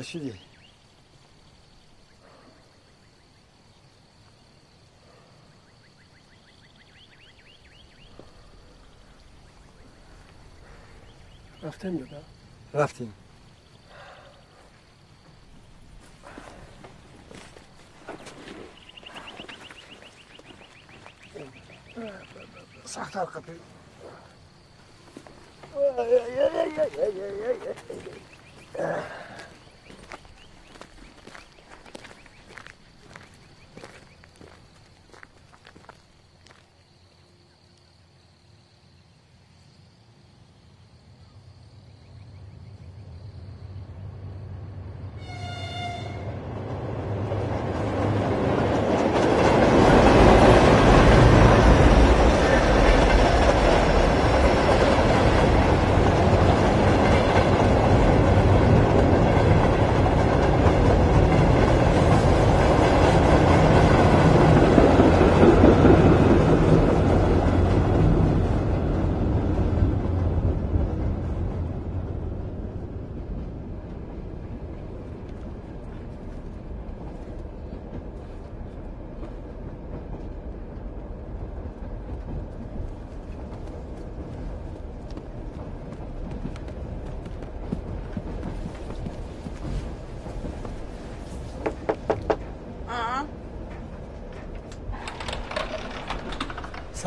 هذا شو ليه؟ رفتن بدا رافتين صحت القطي Yeah, yeah, yeah, yeah, yeah, yeah.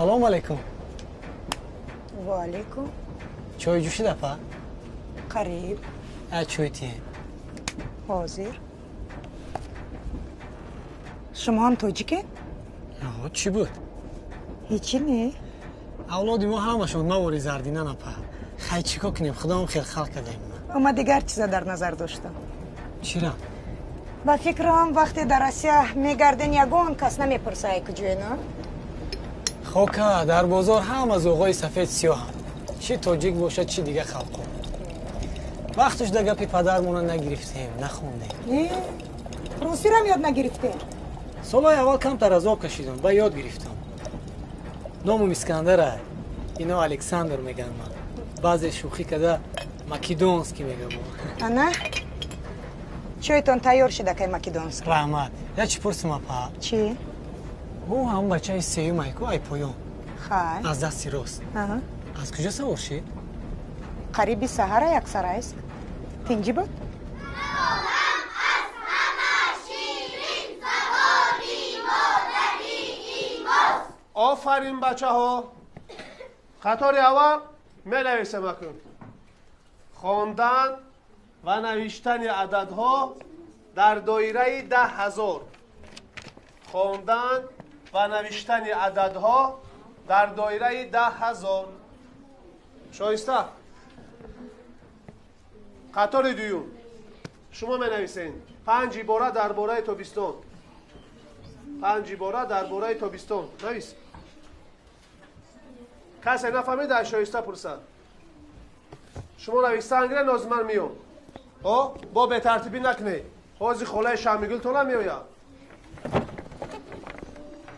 سلام علیکم و علیکم چای جوشی دفعه قریب اچویتی حاضر شما هم توجیکه؟ آه چی بود؟ هیچی نی. اولادی ما همشون نواری زردینه نپا خیلی چیکار کنیم خدا هم خیلی خلق کردیم اما دیگر چیزا در نظر داشتم چرا؟ با فکرم وقتی در روسیه میگردن یگون کس نمی‌پرسه کجوی نه؟ ягон кас намепурсае куҷоена хока дар бозор ҳама зӯғои сафед сиёҳам чӣ тоҷик бошад чӣ дига халқо вақташ да гапи падармона нагирифтем нахондем ростирам ёд нагирифтем солҳои аввал камтар аз об кашидам ба ёд гирифтам номум искандара ино александр меганма баъзе шӯхӣ када македонский мегам ана чойтон тайёр шуда кай македонский раҳмат я чӣ пурсима па чӣ او هم بچه سیوی مایکو ای پویو خای. از دستی راست از کجا سوار شید؟ قریبی سهر یک سر است. تینجی بود؟ آفرین بچه ها قطار اول می نویسم اکنون خواندن و نوشتن عددها در دایره ده هزار. خواندن و نوشتن عددها در دایره ده هزار. شایسته. قطار دویون. شما می نویسین پنج عباره درباره تابستان پنج عباره درباره تابستان نویس. کسی نفهمید در شایسته پرسد شما نویسته انگره نازمن میام. ها با به ترتیبی نکنه حاضی خاله شمیگل تو نمیاید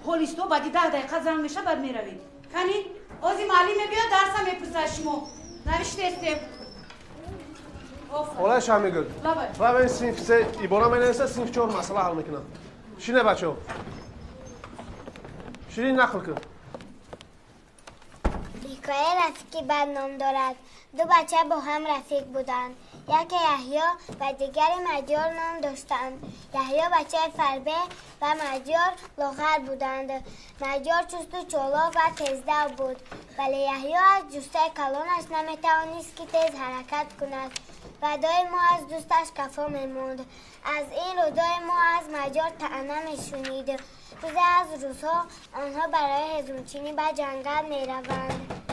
پلیس تو بعدی ده دقیقه زنگ میشه بعد می‌روید. کنی اوزی معلم بیا درس می‌پرسه شما نوشته استیم خاله شمیگل و این سنف سه ایبارا می نویسه سنف چهار مسئله حل می‌کنم شینه بچه ها شیرین نقل کن حکایه رفیقی بد نام دارد دو بچه با هم رفیق بودند یک یحیی و دیگر مجار نام داشتند. یحیی بچه فربه و مجار لاغر بودند. مجار چست و چالاک و تیزده بود. ولی یحیی از جسته کلانش نمی‌توانست که تیز حرکت کند. و ما از دوستش کفا میموند از این رو ما از مجار تعنه میشونید روزی از روزها آنها برای هزونچینی به جنگل می‌روند.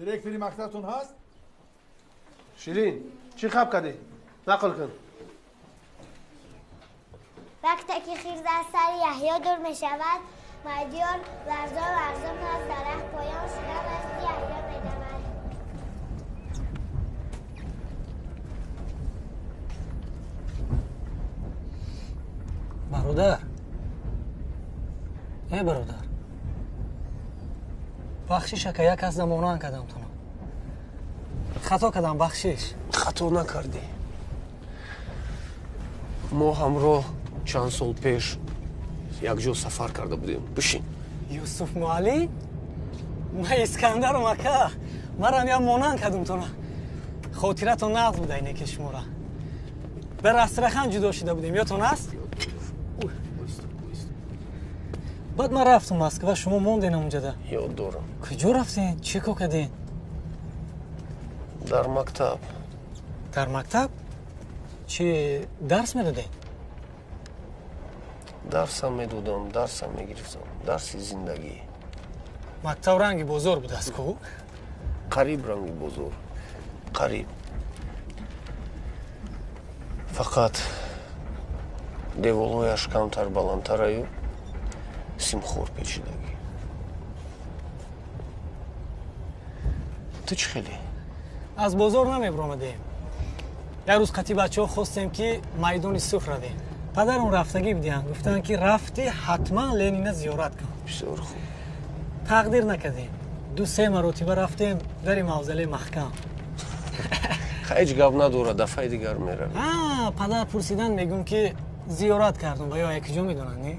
دیرکتری مقصدتون هست؟ شیرین چی خب کردی؟ نقل کن وقتی که خیز از سر یحیی دور می شود مدیار لرزا لرزا از درخت پایان و یحیی می دود برادر ای برادر بخشش که از دمونان کردم تو خطا کردم بخشش؟ خطا نکردی. ما همراه چند سال پیش یک جو سفر کرده بودیم. بشین. یوسف معالی؟ ما اسکندر و مکه. مرم یا مونان کردم تو خاطرتو و بوده اینه که شما را در جدا شده بودیم. یا تو نست؟ بعد من رفتم مسکو و شما موندین اونجا ده یو دورم کجا رفتین چیکو کردین در مکتب در مکتب چی درس می‌دادین درس هم میدودم درس هم می‌گرفتم درس زندگی مکتب رنگ بزر بود از کو قریب رنگ بزر قریب فقط دیولویش کمتر بلندتر ایو سیم خور پیچیدگی. تو چه خیلی؟ از بازار نمی برامدیم. یک روز قطی بچه خوستیم خواستیم که میدان سوخ رویم پدر اون رفتگی گفتن که رفتی حتما لنین زیارت کن. بسیار خو. تقدیر نکدیم دو سه مرتبه رفتیم در موزله محکم. هیچ گپ نداره دفعه دیگر میرم ها پدر پرسیدن میگم که زیارت کردم و یا یکی جو می‌دونن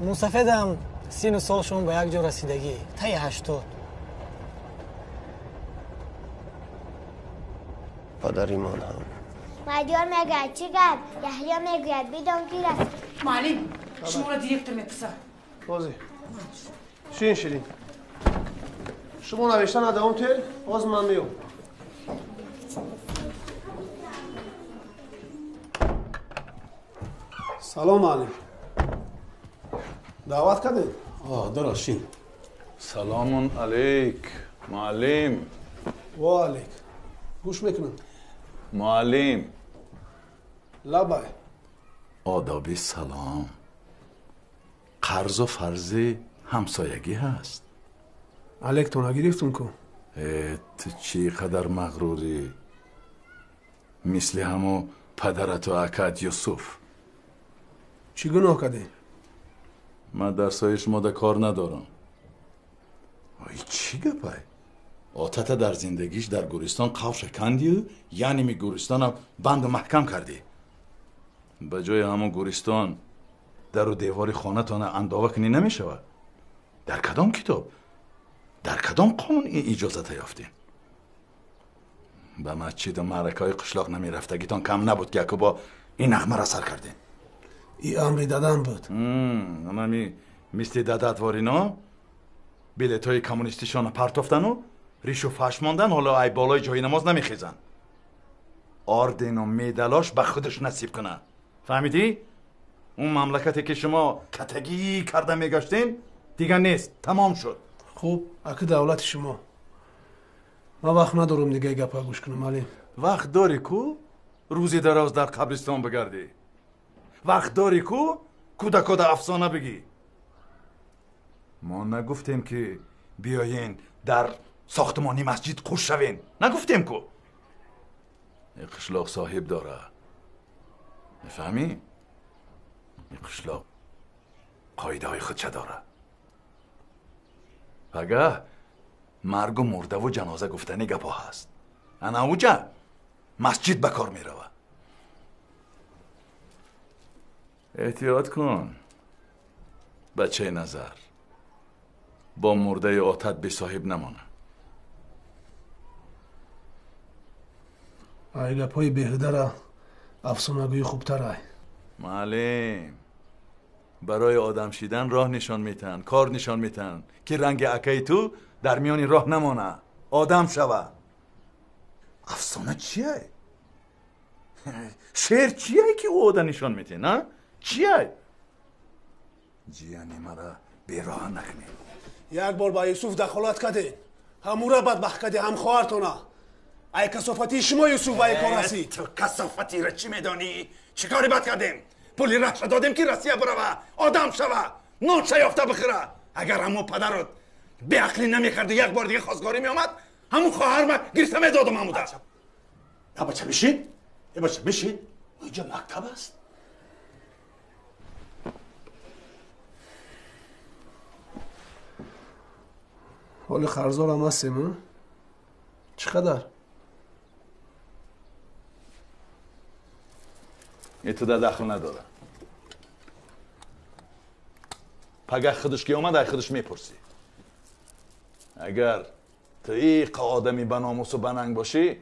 منصفدم. سین سال شما به یک جا رسیدگی. تای هشتاد. پدری من هم. مدیار میگه چی گرد یحیا می‌گوید بیدان کی رسید معلم شما را دیرکتر میپسه بازی. شیرین شیرین. شما نوشتن ادامه تیر باز من میوم سلام علیکم. دعوت کرده؟ آه دراشین. سلام علیک. معلم. و علیک گوش می‌کنم. معلم. لبای. آدابی سلام. قرض و فرضی همسایگی هست. علیک تو نگرفتون کو. تو چی قدر مغروری. مثل همو پدرت و اکد یوسف. چی گناه کده؟ من در سایه شما ده کار ندارم. ای چی گپای؟ آتت در زندگیش در گورستان قاو شکندی و یعنی می گورستان بند و محکم کردی. به جای همون گورستان در و دیوار خانه تانه انداوه کنی نمی شود؟ در کدام کتاب؟ در کدام قانون این اجازت یافتین به مسجد و معرکه های قشلاق نمی رفتگیتان کم نبود که با این نغمه را سر کردین. ин амри дадан буд ҳамами мисли дадатворино билетҳои коммунистишона партофтану ришу фаш мондан ҳоло ай болои ҷои намоз намехезанд ордену медалош ба худаш насиб куна фаҳмидӣ он мамлакате ки шумо катагӣ карда мегаштен дигар нест тамом шуд хуб аки давлати шумо ман вақт надорам дигаи гапа гӯш кунам алим вақт дорӣ ку وقت داری کو؟ کودکا دا افسانه بگی. ما نگفتیم که بیاین در ساختمانی مسجد قوش شوین. نگفتیم کو؟ این قشلاق صاحب داره. می‌فهمی؟ این قشلاق قایده های خود داره؟ اگه مرگ و مرده و جنازه گفتنی گپا هست. انا اوجا مسجد به کار می‌روه. احتیاط کن. بچه نظر. با مرده آتت بی صاحب نمانه ای پای بهدر افسونگوی خوبتر ای معلم. برای آدم شیدن راه نشان میتن کار نشان میتن. که رنگ اکی تو در میانی راه نمانه. آدم شوه افسانه چیه؟ شیر چیه که او آدم نشان میتن نه؟ چیه؟ جیانی مرا بیراه نکنی یک بار با یوسف دخالت کده. همورا بدبخت کده هم خوارتونه ای کسافتی شما یوسف به کار هستی تو کسافتی را چی میدانی؟ چی کاری بد کردیم؟ پولی رفت دادیم که روسیه بروه آدم شوه. نون شیافته بخوره. اگر همون پدرت به عقلی نمی‌خرد یک بار دیگه خواستگاری میامد همون خواهر من گریسه می‌دادم همون در نه بچه بشین. ای بچه بشین. اینجا مکتب است. حال خرزار هم هستیم چقدر؟ ای تو در دخل نداره پگه خودش که اومد خودش می‌پرسی اگر تیق آدمی بناموس و بننگ باشی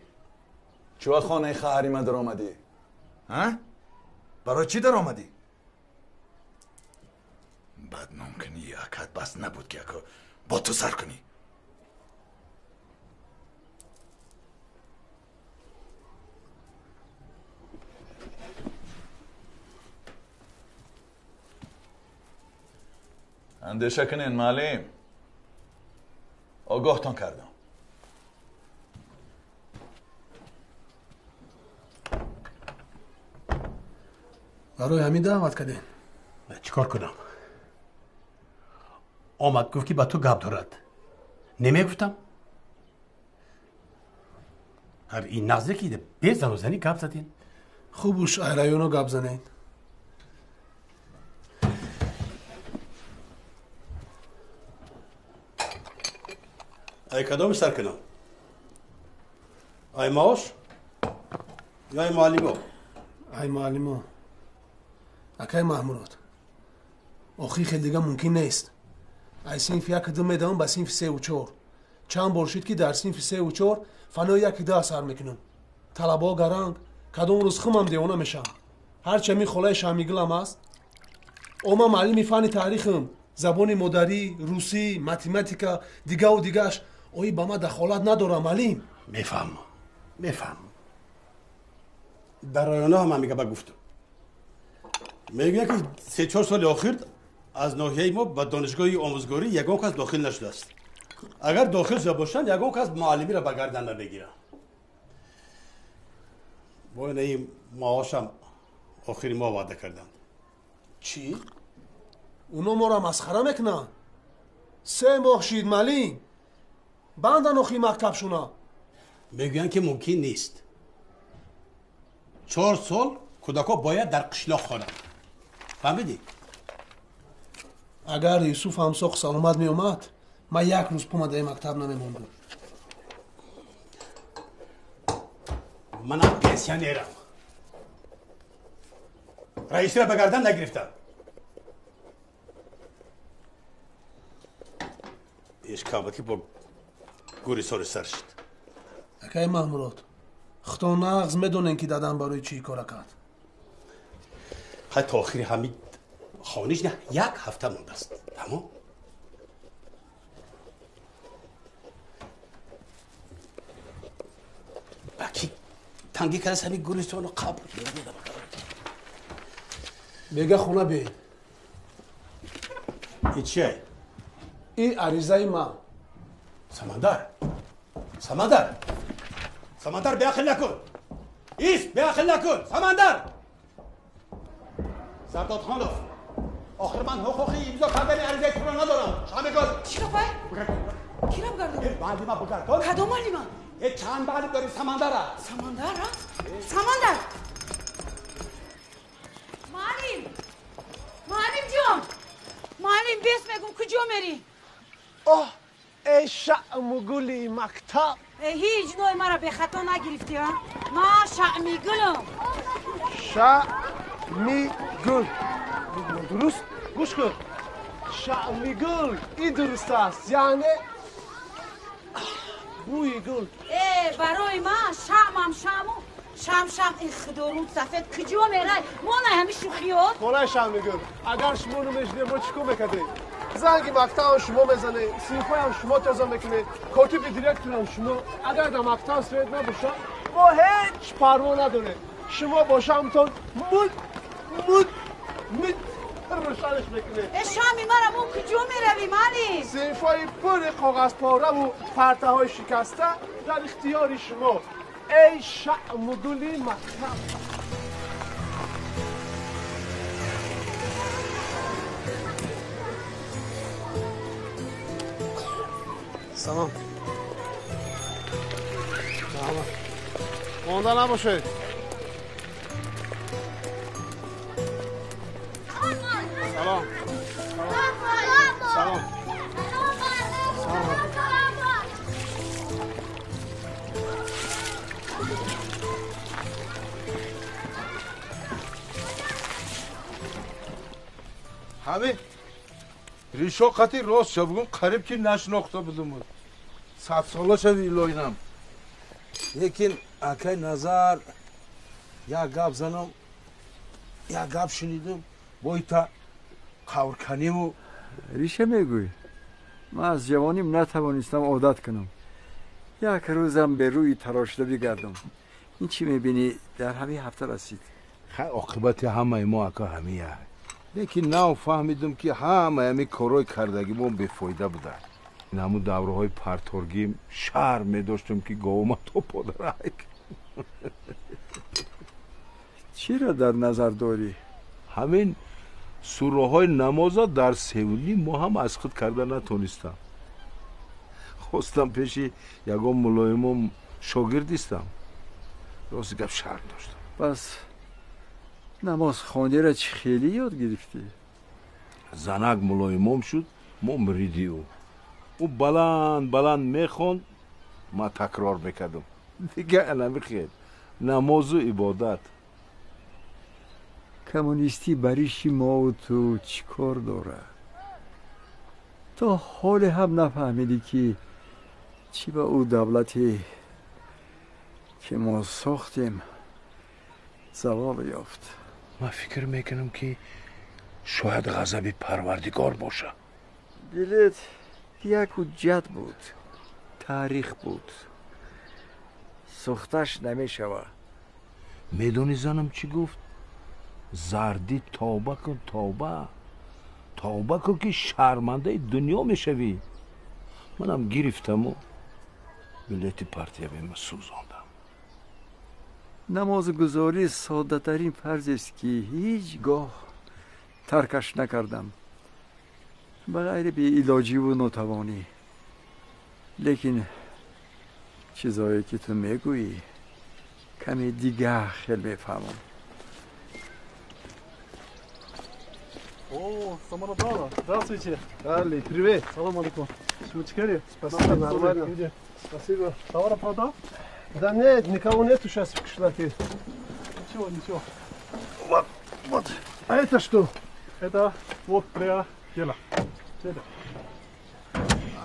چوا خانه خواهری من در آمدی؟ ها؟ برای چی در آمدی؟ بدنام کنی کات بس نبود که با تو سر کنی اندیشه کنین معلم. آگاهتان کردم. برای همین دعوت کردین. چیکار کنم؟ آمد گفت که با تو گپ دارد. نمی‌گفتم هر این نزدیکی به زن و زنی گپ زدین. خوب و شهرایونو گپ زنین. ای کدام کنم ای ماش یا ای معلمو ای معلمو اکای محمود آخی خیلی دیگه ممکن نیست ای سینف یک دو میدان به سینف سه و چور چند بار شد که در سینف سه و چور فنا یک ده سر می‌کنم طلبا گرنگ کدوم روز خمم دیوانه میشم هرچه می خلای شمیگلم است اوما معلمی فن تاریخم زبان مادری روسی ماتماتیکا دیگه و دیگهش اوی با ما دخالت نداره معلم میفهم میفهم در رایانه هم میگه گفتم میگه که سه چهار سال آخر از ناحیه ما به دانشگاه آموزگاری یگان کس داخل نشده است اگر داخل شده باشن یگان کس معلمی را به گردن نبگیرن با این معاشم آخری ما وعده کردن چی؟ اونا ما را مسخره می‌کنن سه بندن اخی مکتب شونا می‌گوین که ممکن نیست چهار سال کودکا باید در قشلاق خوانند فهمیدی؟ اگر یوسف همساق سلامت می اومد من یک روز پوما در مکتب نمیموندم منم پنسیونرم رئیسی را به گردن نگرفتم ایش کابتی با گوری سر سر شد اکای محمود خطا نغز می‌دونن که دادن برای چی کار کرد حتی آخری همین خانش نه یک هفته مونده است تمام بکی تنگی کرد همین گوریستان رو قبول بگه خونه بی این چیه؟ این عریضه من سمندر. سمندر. سمندر بیاخل نکن. ایست بیاخل نکن. سمندر. سرداد خانوف آخر من حقوقی امضا کردن عریضه تو رو ندارم. شامه گل چی رو پای؟ کی رو بگردم؟ بعدی ما بگردم کدوم مالی من؟ یه چند بعدی داری سمندر سمندر ها؟ سمندر. معلم معلم جان معلم بیس میگم کجا میری؟ اوه ای شعم گلی مکتب هیچ نوع مرا به خطا نگرفتی ها؟ ما شعمی گلم شعمی گل. درست؟ گوش کن. شعمی گل این درست است یعنی بوی گل. ای برای ما شعمم شعمو شم شم این خدارون سفید کجا میره ما نه همین شوخیات خلای شعمی گل. اگر شما مجده ما چیکو میکده زنگ مکتب شما می‌زنه سیفای هم شما تازه می‌کنه. کاتب دیرکتور هم شما. اگر در مکتب سوید نباشه. ما هیچ پروا نداره. شما باشم تا مود مود مود روشنش می‌کنه. ای شامی مرا ما کجا می‌روی مالی؟ سیفای پر کاغذ پاره و پرته های شکسته در اختیار شما. ای شعم گلی مکتب سلام. سلام. نباشه. سلام. سلام. سلام. همه قطی راست شد بگم قریب که نشناخته بودم صد ساله شد ایلوینم لیکن اکای نظر یک گپ زنم یک گپ شنیدم بای تا قور کنیم و ریشه میگوی من از جوانیم نتوانستم عادت کنم یک روزم به روی تراشده بگردم این چی می‌بینی در همین هفته رسید خیلی عاقبت همه ما اکا همیه лекин нав фаҳмидам ки ҳама ҳами корои кардагимон бефоида буданд ин ҳамун давраҳои парторгӣ шарм медоштем ки говома то подарак чиро дар назар дорӣ? Ҳамин сураҳои намоза дар сеули мо ҳам аз худ карда натонистам. Хостам пеши ягон мулоимон шогирд истам рости гап шарм доштам. Пас نماز خانه را چی خیلی یاد گرفتی؟ زنک ملایمم شد ما مریدی او. او بلند بلند می‌خوند ما تکرار می‌کردم. دیگه علمی خیل نماز و عبادت. کمونیستی بریشی ما و تو چیکار داره؟ تا حال هم نفهمیدی که چی با او دولتی که ما ساختیم زوال یافت. من فکر می‌کنم که شاید غضب پروردگار باشه. دلت یک حجت بود تاریخ بود. سختش نمی شود می‌دونی زنم چی گفت؟ زردی توبه کن توبه. توبه کن که شرمنده دنیا می‌شوی. منم گرفتم و ملت پرتیه به سوزاندم نماز گذاری صادق‌ترین فرض است که هیچگاه ترکش نکردم. بغیر به ایلوجی و توانی لیکن چیزایی که تو می‌گویی کمی دیگه خیلی بفهمم او سلام برادر را تو چه привет سلام علیکم. شما چیکارید всё нормально спасибо савра правда Да нет, никого нету сейчас в кишлаке. Ничего, ничего. Вот, вот. А это что? Это вот для дела. Это.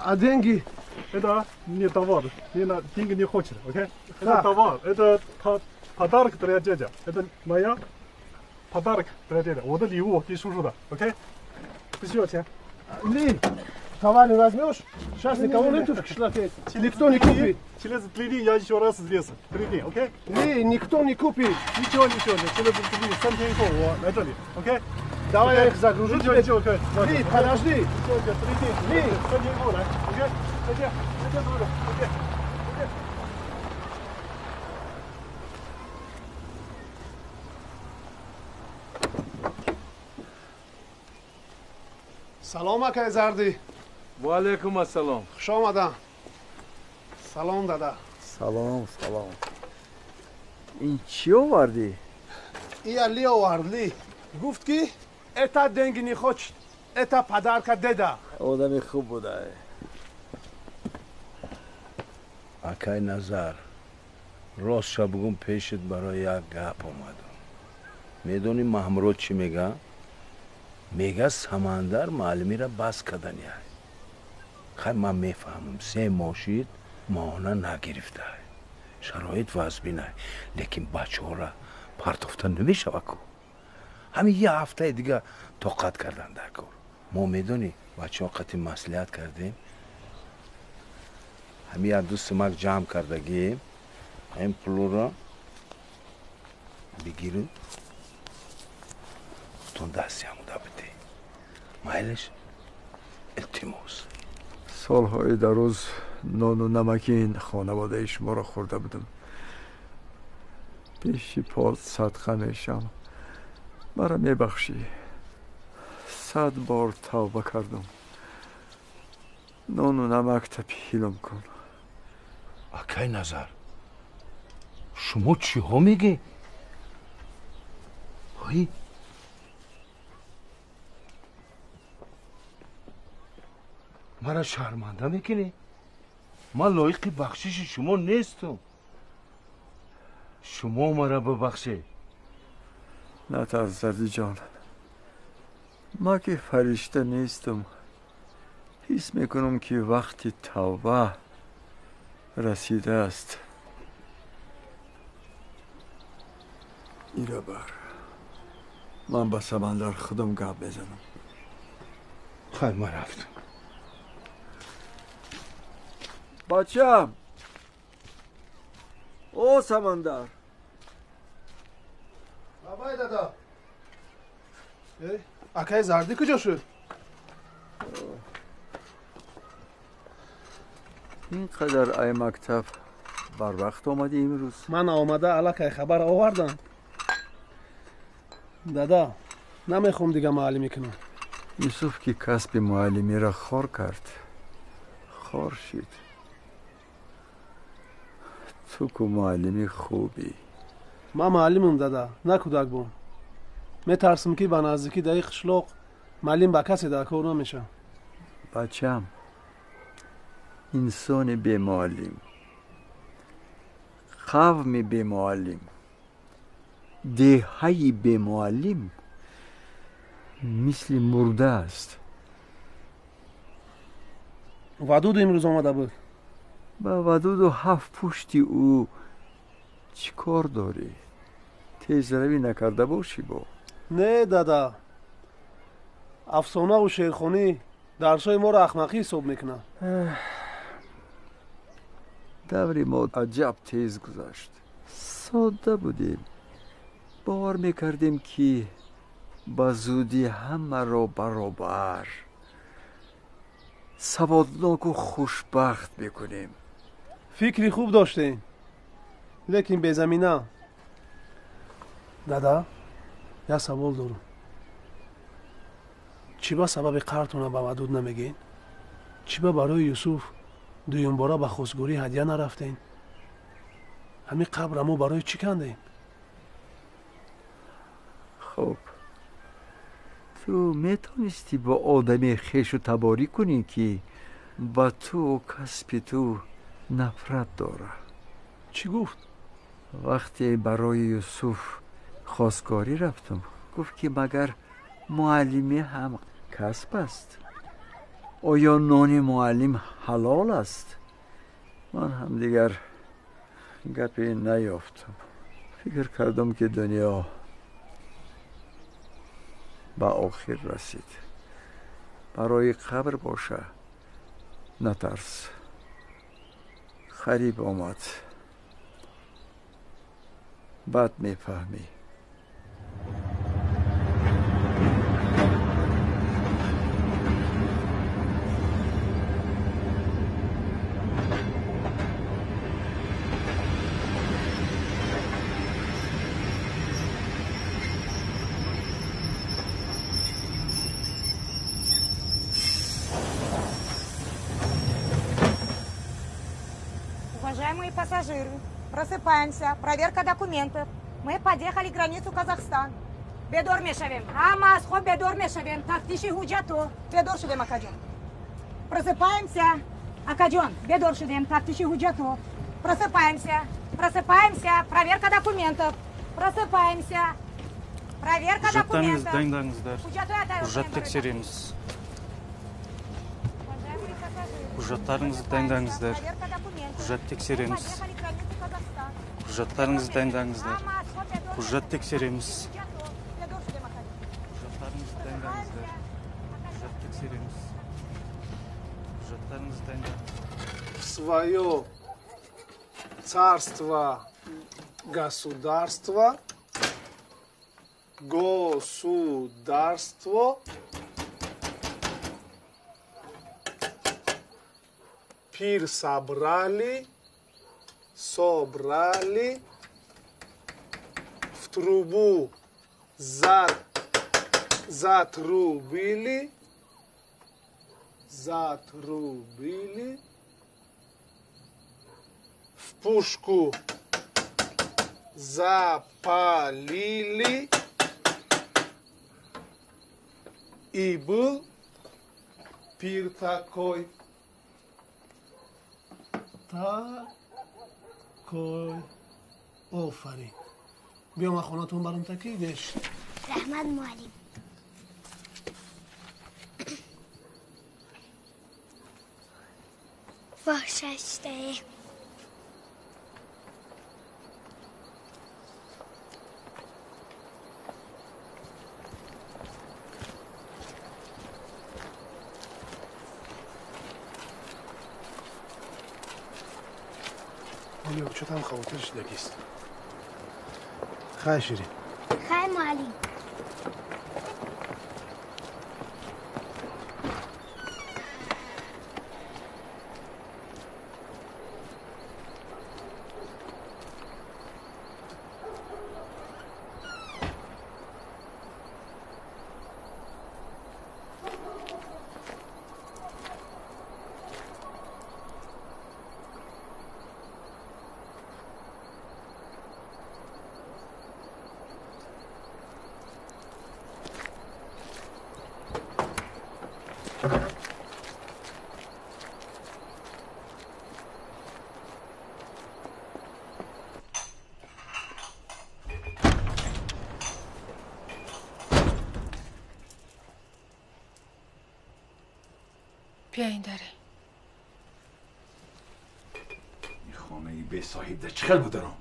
А деньги? Это не товар. Не на деньги не хочет, окей? Okay? Это товар. Это по подарок для дядя. Это моя подарок для дядя. Вот это его, и шужу, окей? Ты чего, Ли! Товары возьмешь? Сейчас никого нету в кишлаке. Никто не купит. Через плеви я еще раз из леса. Плеви, окей? Не, никто не купит. Ничего, ничего. Через плеви, сам день по, вот, на это ли. Окей? Давай я их загружу тебе. Ничего, ничего. Ли, подожди. Ли, сам день по, да? Окей? Окей, окей, окей. سلام اکای زردی و علیکم السلام خوش آمدم سلام دادا سلام سلام این چی آوردی؟ ای علی آورد لی گفت که اتا دنگی خوش اتا پدرکا ددا آدمی خوب بوده اکای نظر راست شب بگم پیشت برای یک گپ آمدم می‌دونی محمرود چی میگه؟ میگه سمندر معلمی را بس کردن یه хай ман мефаҳмам се мошид моҳона нагирифтаа шароит вазбина лекин бачора партофта намешава кор. Ҳамин я ҳафтаи дига тоқат кардан дар кор. Мо медонӣ бачаҳо қатъи маслиҳат кардем? Ҳамин як ду симак ҷамъ кардагием ҳамин пулро бигиру. Тон дасти ҳамуда бидеҳ майлаш илтимос солҳои дарӯз нону намаки ин хонаводаи шуморо хӯрда будам. Пеши пот садқа мешам мара мебахшӣ. Сад бор тавба кардам нону намак тапҳилам кун. Акай назар? Шумо чиҳо мегӣ? Ҳои مرا شرمنده می‌کنی؟ من لایق بخشش شما نیستم. شما مرا ببخشی. نترس زردی جان. ما که فرشته نیستم. حس می‌کنم که وقتی توبه رسیده است. ایره بر. من با سمندر خودم گپ بزنم. خیر ما رفتم. бачам. О самандар. Бабай дада. Акаи зардӣ куҷо шуд? Ин қадар ай мактаб барвақт омади имрӯз. Ман омада алакай хабар овардам. Дада намехом дига муаллимӣ кунам. Юсуф ки касби муаллимиро хор кард. Хор шид. تو که معلمی خوبی. من معلمم دادا نه کودک بوم. میترسم که به نزدیکی در قشلاق معلم به کسی در کار نمیشه. بچم انسان به معلم. قوم به معلم. دههی به معلم مثل مرده است. ودود امروز آمده بود. ба вадуду ҳафт пушти ӯ. Чӣ кор дорӣ? Тезравӣ накарда бошӣ бо? Не дада. Афсонаву шеърхонӣ дарсҳои моро ахмақӣ ҳисоб мекунанд даври мо аҷаб тез гузашт. Содда будем. Бовар мекардем ки ба зудӣ ҳамаро баробар. Саводноку хушбахт мекунем. فکری خوب داشتین لیکن به زمینه دادا یا سوال دارم چی با سبب قرتونه به ودود نمیگین؟ چی با برای یوسف دویم بارا به خوزگوری هدیه نرفتین؟ همین قبرمو برای چی کندین؟ خب تو می‌تونستی با آدمی خیش و تباری کنی که با تو و کسب تو نفرت داره. چی گفت؟ وقتی برای یوسف خواستگاری رفتم گفت که مگر معلمی هم کسب است؟ آیا نان معلم حلال است؟ من هم دیگر گپی نیافتم. فکر کردم که دنیا به آخر رسید. برای قبر باشه نترس. خریب آمد. بعد می‌فهمی. Просыпаемся. Проверка документов. Мы подъехали границу Казахстан. бедор мешавем. Ҳама аз хоб бедор мешавем. Тафтиши ҳуҷату бедор шудем акаҷон просыпаемся. Акаҷон бедор шудем тафтиши ҳуҷату просыпаемся. Просыпаемся. Проверка документов. Просыпаемся. Проверка құжаттарыңызды документов. дайындаңыздар Құжаты атайын құжат қойыңдар. тексереміз құжаттарыңызды дайындаңыздар құжат тексереміз құжаттарыңызды дайындаңыздар. Құжат тексереміз. Құжаттарыңызды дайындаңыздар. Құжат тексереміз. Құжаттарыңызды дайындаңыздар. Свое царство государство государство. Пир собрали собрали в трубу за, затрубили затрубили в пушку запалили и был пир такой کن. آفرین. بیا من خوناتون برام تکلیدش رحمت معلم باشه ولی آبشو هم خواهاتش نگیست خیلی شیرین. خیلی معلی صاحب ده. چخل بودرم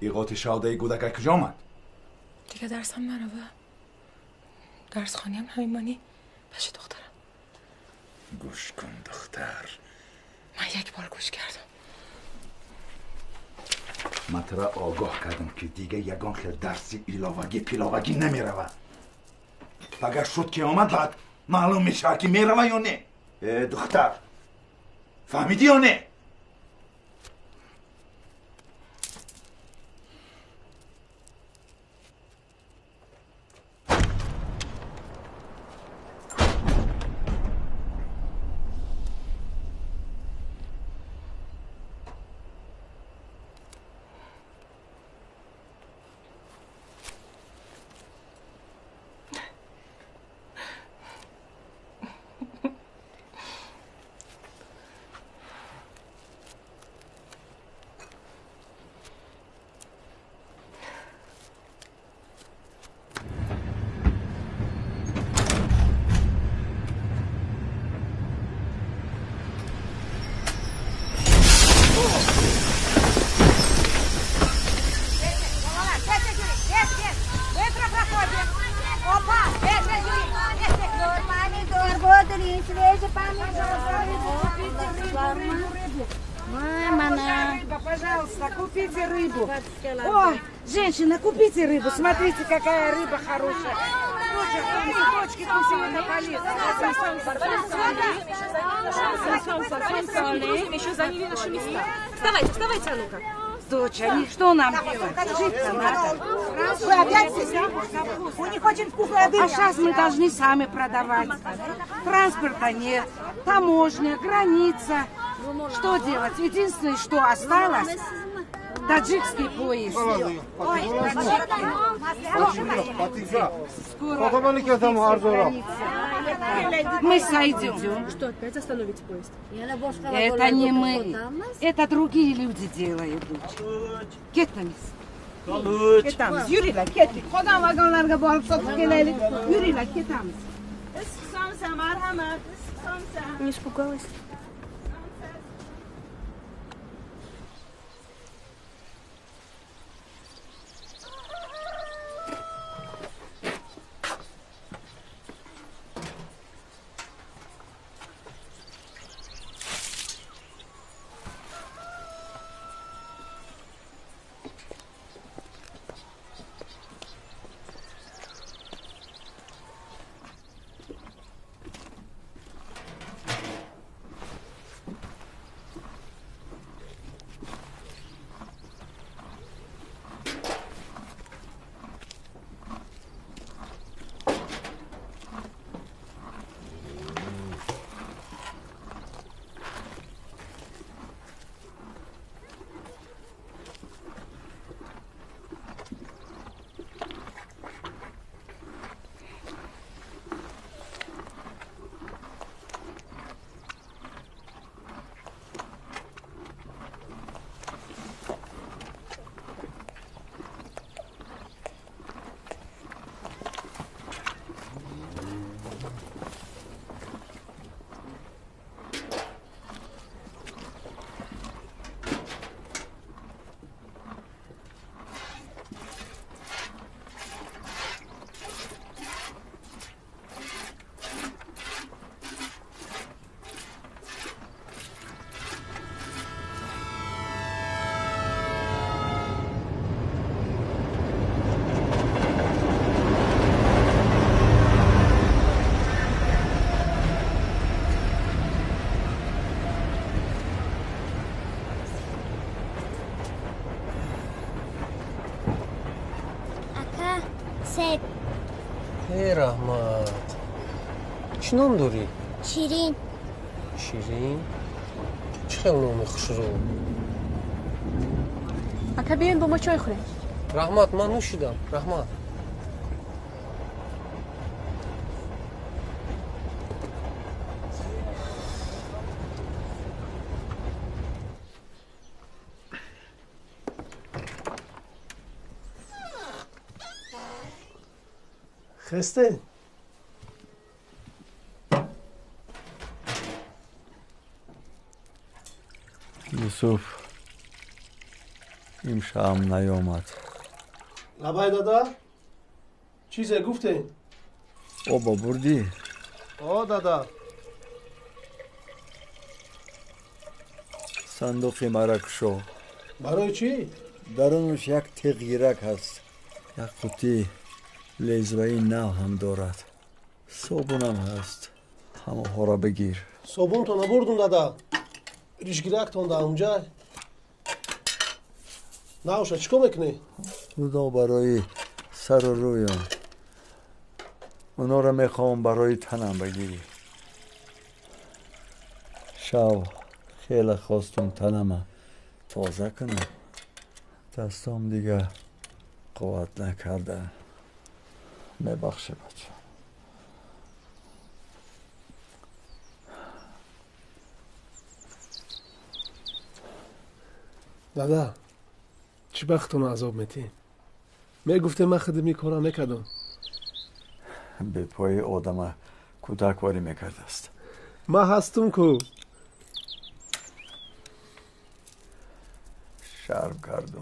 ای قاط شاده گودک کجا آمد؟ دیگه درسم نروه درس خانی هم نمیمانی. پیش دخترم. گوش کن دختر. من یک بار گوش کردم. من ترا آگاه کردم که دیگه یگان خیل درسی ایلاوگی پیلاوگی نمی روه اگر شد که آمد بعد معلوم میشه که می روه یا نه. دختر فهمیدی یا نه؟ Женщина, купите рыбу. Смотрите, какая рыба хорошая. Боже, цветочки вкусные на поле. еще заняли наши места. Вставайте, вставайте, а ну-ка. Доча, они что нам делать? Жить-то надо. Вы опять здесь? У них очень вкусная дыня. А сейчас мы должны сами продавать. Транспорта нет, таможня, граница. Что делать? Единственное, что осталось, таджикский поезд. Ой, Мы сойдем. Что, опять остановить поезд? Это не мы. Это другие люди делают, дочь. Кетмemiz. Ketamiz. Yürüyle kettik. Kodan vagonlarga borib sotib kelaylik. Yürüyle ketamiz. Не испугалась? چی نام داری؟ شیرین. شیرین؟ چه خیلی نام خوش رو اکا بیاین با ما چای خوریم. رحمت من نوشیدم. رحمت. خسته یوسف امشب نیامد. لبای دادا چیزه گفته بابا بردی. آه دادا. صندوق مرک شو. برای چی؟ درونش یک تغییرک هست. یک قوطی لیزوی نو هم دارد. صابونم هست. همه ها را بگیر. صابون تو نبردون دادا. ریشگیرک تون در اونجا. نوشا چیکار می‌کنی؟ خدا برای سر و رویم اونا را می‌خوام برای تنم بگیری. شب خیلی خواستم تنم تازه کنم. دستام دیگه قوت نکرده. میبخشه بچه. دادا. چی بختون عذاب میتی؟ می‌گفته من خدمی کارا نکردم به پای آدم کودک واری می‌کرده است. من هستم کو. شرم کردم.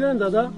Uganda'da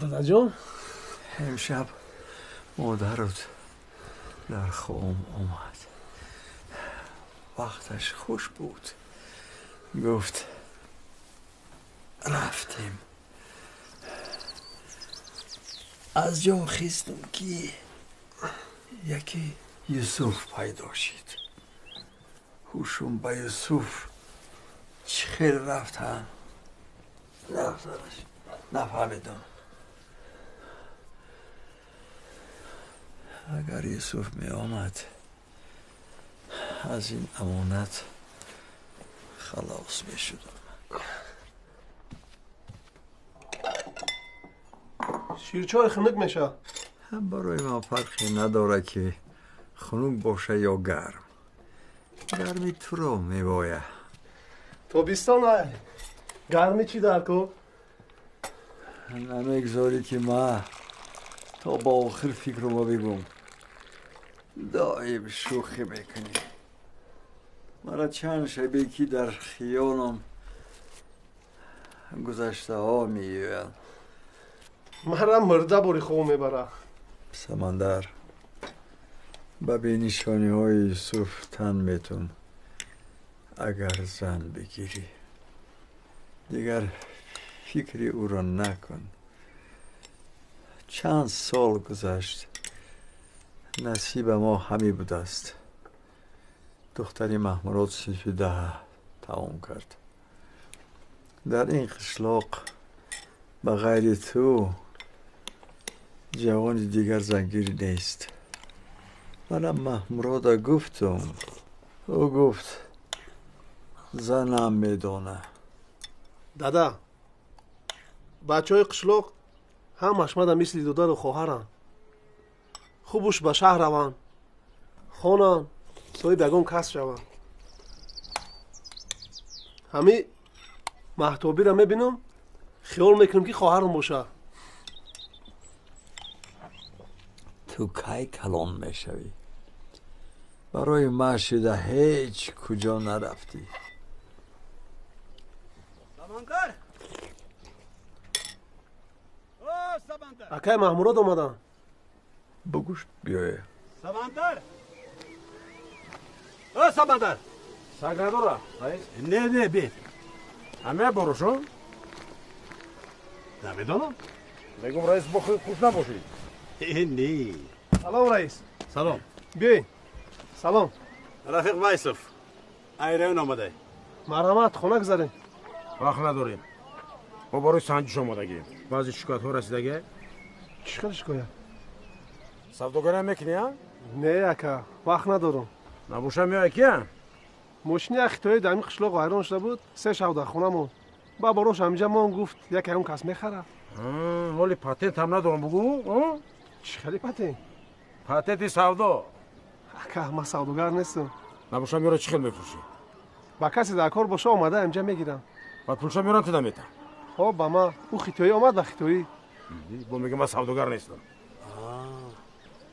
دادا جان امشب مادرت در خوام اومد وقتش خوش بود. گفت رفتیم. از جا خیستم که یکی یوسف پیدا شد. هوشم به یوسف چخیر رفتن؟ نفهمیدم. اگر یوسف می آمد. از این امانت خلاص می شدم. شیرچای خنک میشه. هم برای ما فرقی نداره که خنک باشه یا گرم. گرمی تو رو می باید. تابستان های. گرمی چی در کو؟ نمی‌گذاری که ما تا با آخر فکر رو بگم دایم شوخی می‌کنی مرا چند شبیه که در خیالم گذشته ها می‌گوید مرا مرده باری خوب می‌بره. سمندر به نشانی های یوسف تن میتون اگر زن بگیری. دیگر فکری او را نکن. چند سال گذشت نصیب ما همی بود است. دختری محمرات صنف ده تمام کرد. در این قشلاق به غیر تو جوان دیگر زنگیری نیست. منم محمراد گفتم. او گفت زنم میدانه. دادا بچه های قشلاق همش مده مثل دودر و خواهرن. خوبش به شهر روان. خونان سوی بگم کس شوان. همی محتوبی را می‌بینم خیال می‌کنم که خواهرم باشه. تو کی کلان می‌شوی؟ برای معشده هیچ کجا نرفتی؟ سمندر. اکای محمورات اومدن بگوش. بیایه سمندر. او سمندر. سگ نداره رئیس نه نه بی. همه بروشو نمی‌دانم بگم رئیس بخوی خوش نباشی. نه. سلام رئیس. سلام. بیاین سلام. رفیق وایسف. ایران آمده مرحمت خونه گذارین وقت نداریم. ما برای سنجش آمدگیم بعضی شکایت ها رسیدگه چیکار شکایت هم می‌کنی ها؟ نه اکا وقت ندارم نبوشم یا کیم ماشین اخی توی این قشلاق ویران شده بود سه شب در خونه مون با باروش همینجا من گفت یک اون کس می‌خره ولی پاتنت هم ندارم بگو؟ چی خیلی پتین پاتنتی سودا اکا ما سوداگر نیستم نبوشم یا چی خیلی میفروشی با کسی در کار باشه آمده اینجا می‌گیرم بعد پولشم میرن تو نمیتم خب با ما او خیتوی آمد و خیتوی با میگه من سوداگر نیستم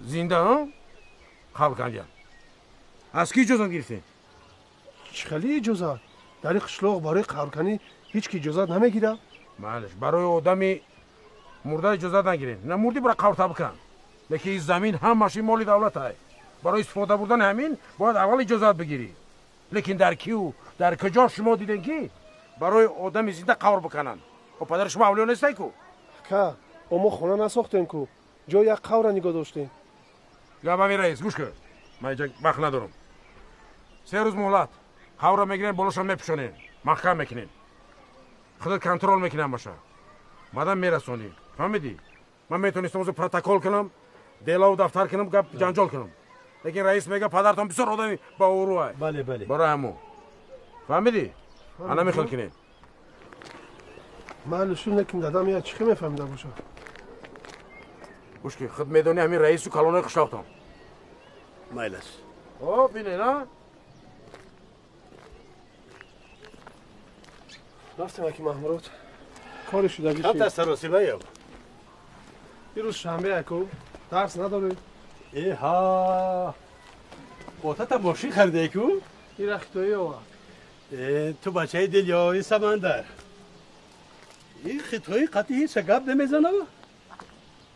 Zindan? Xalqanya. از کی اجازه گرفته؟ چخلی اجازه؟ در قشلاق برای قرارکنی هیچ کی اجازه نمی‌گیره؟ معلش برای آدمی مرده اجازه نگیرین. نه مردی برای قورتا بکن. لکه این زمین همش مال دولت های. برای استفاده بردن همین باید اول اجازه بگیری. لیکن در کیو در کجا شما دیدن کی؟ برای آدم زنده قور بکنن؟ و پدر شما اولیا نیستی کو؟ که اما خونه نساختیم کو. جای یک قور نگاه داشتیم. گاوامی رئیس گوش کن. من اینجا وقت ندارم. سه روز مهلت. خاورا می‌گیرین بالاشم میپوشونین محکم می‌کنین خودت کنترل می‌کنم باشا مدام میرسونین فهمیدی؟ من می‌تونستم اوزو پروتکل کنم دیلا و دفتر کنم گپ جنجال کنم. لیکن رئیس میگه پدرتون بسیار آدمی با او بله بله. برو همو فهمیدی؟ انا میخوال کنین معلوشون نکیم دادم یا چی میفهمیده باشه گوش که خود می‌دونی همین رئیس و کلانه قشاقتم مایلس او بینه نه راستم اکی محمرات کاری شده بیشه حتی سراسی بایم یه روز شنبه اکو درس نداره ای ها بوتا تا ماشین خریده اکو این رختوی آوا تو بچه دل یا این سمندر این خطوی قطعی چه گب نمی‌زنه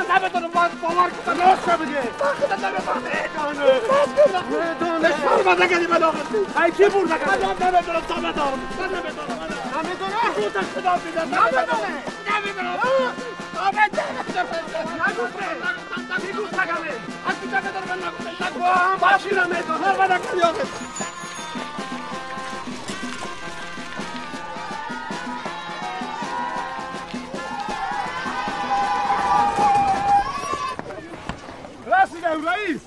مذهبتون رو باز باور کن درست شو بگه وقتی دادم به فهم اعدانه بس کن اعدانه اشمار بزن کردی من آقا ای چی بور نکن من هم نمی‌دونم تا بدان من نمی‌دونم من نمی‌دونم خودت صدا میدن نمی‌دونم نمی‌دونم تا بدان نگو فرد نگو سگمه از بیتا بدان من نگو باشی نمی‌دونم هر بدن کن یاقت سلام رئیس!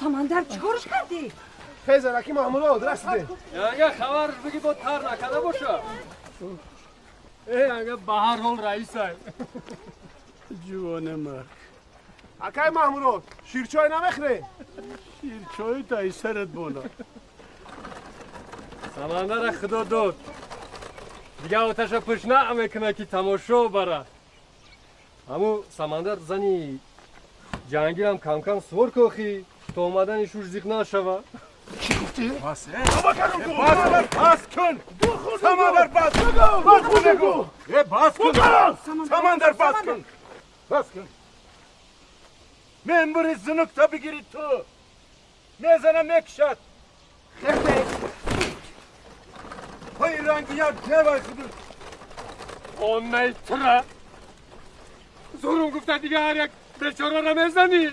سامندر چیکارش کردی؟ فیزرکی محمول آدرس ده. اگه خبر بگی با تر نکده باشه. ای اگه به هر حال رئیس های جوان مرگ. اکای محمولات شیرچای نمی‌خوری؟ شیرچای تا سرت بونا سمندر خدا داد. دیگه آتش پشنه نمی‌کنه که تماشا بره. همو سمندر زنی Cihangir'im kankam svor kohi. Tomadan iş urzik naşava. Çıktı. Pas e. Ama kankam. Pas ver pas kün. Saman ver pas. Bas bu ne bu? E bas kün. Saman ver pas kün. Bas kün. Men buri zınık tabi girit tu. Mezana mekşat. Tepe. Hayır rangi ya devasıdır. On neytra. Zorun gufta diğer yak бечорара мезанӣ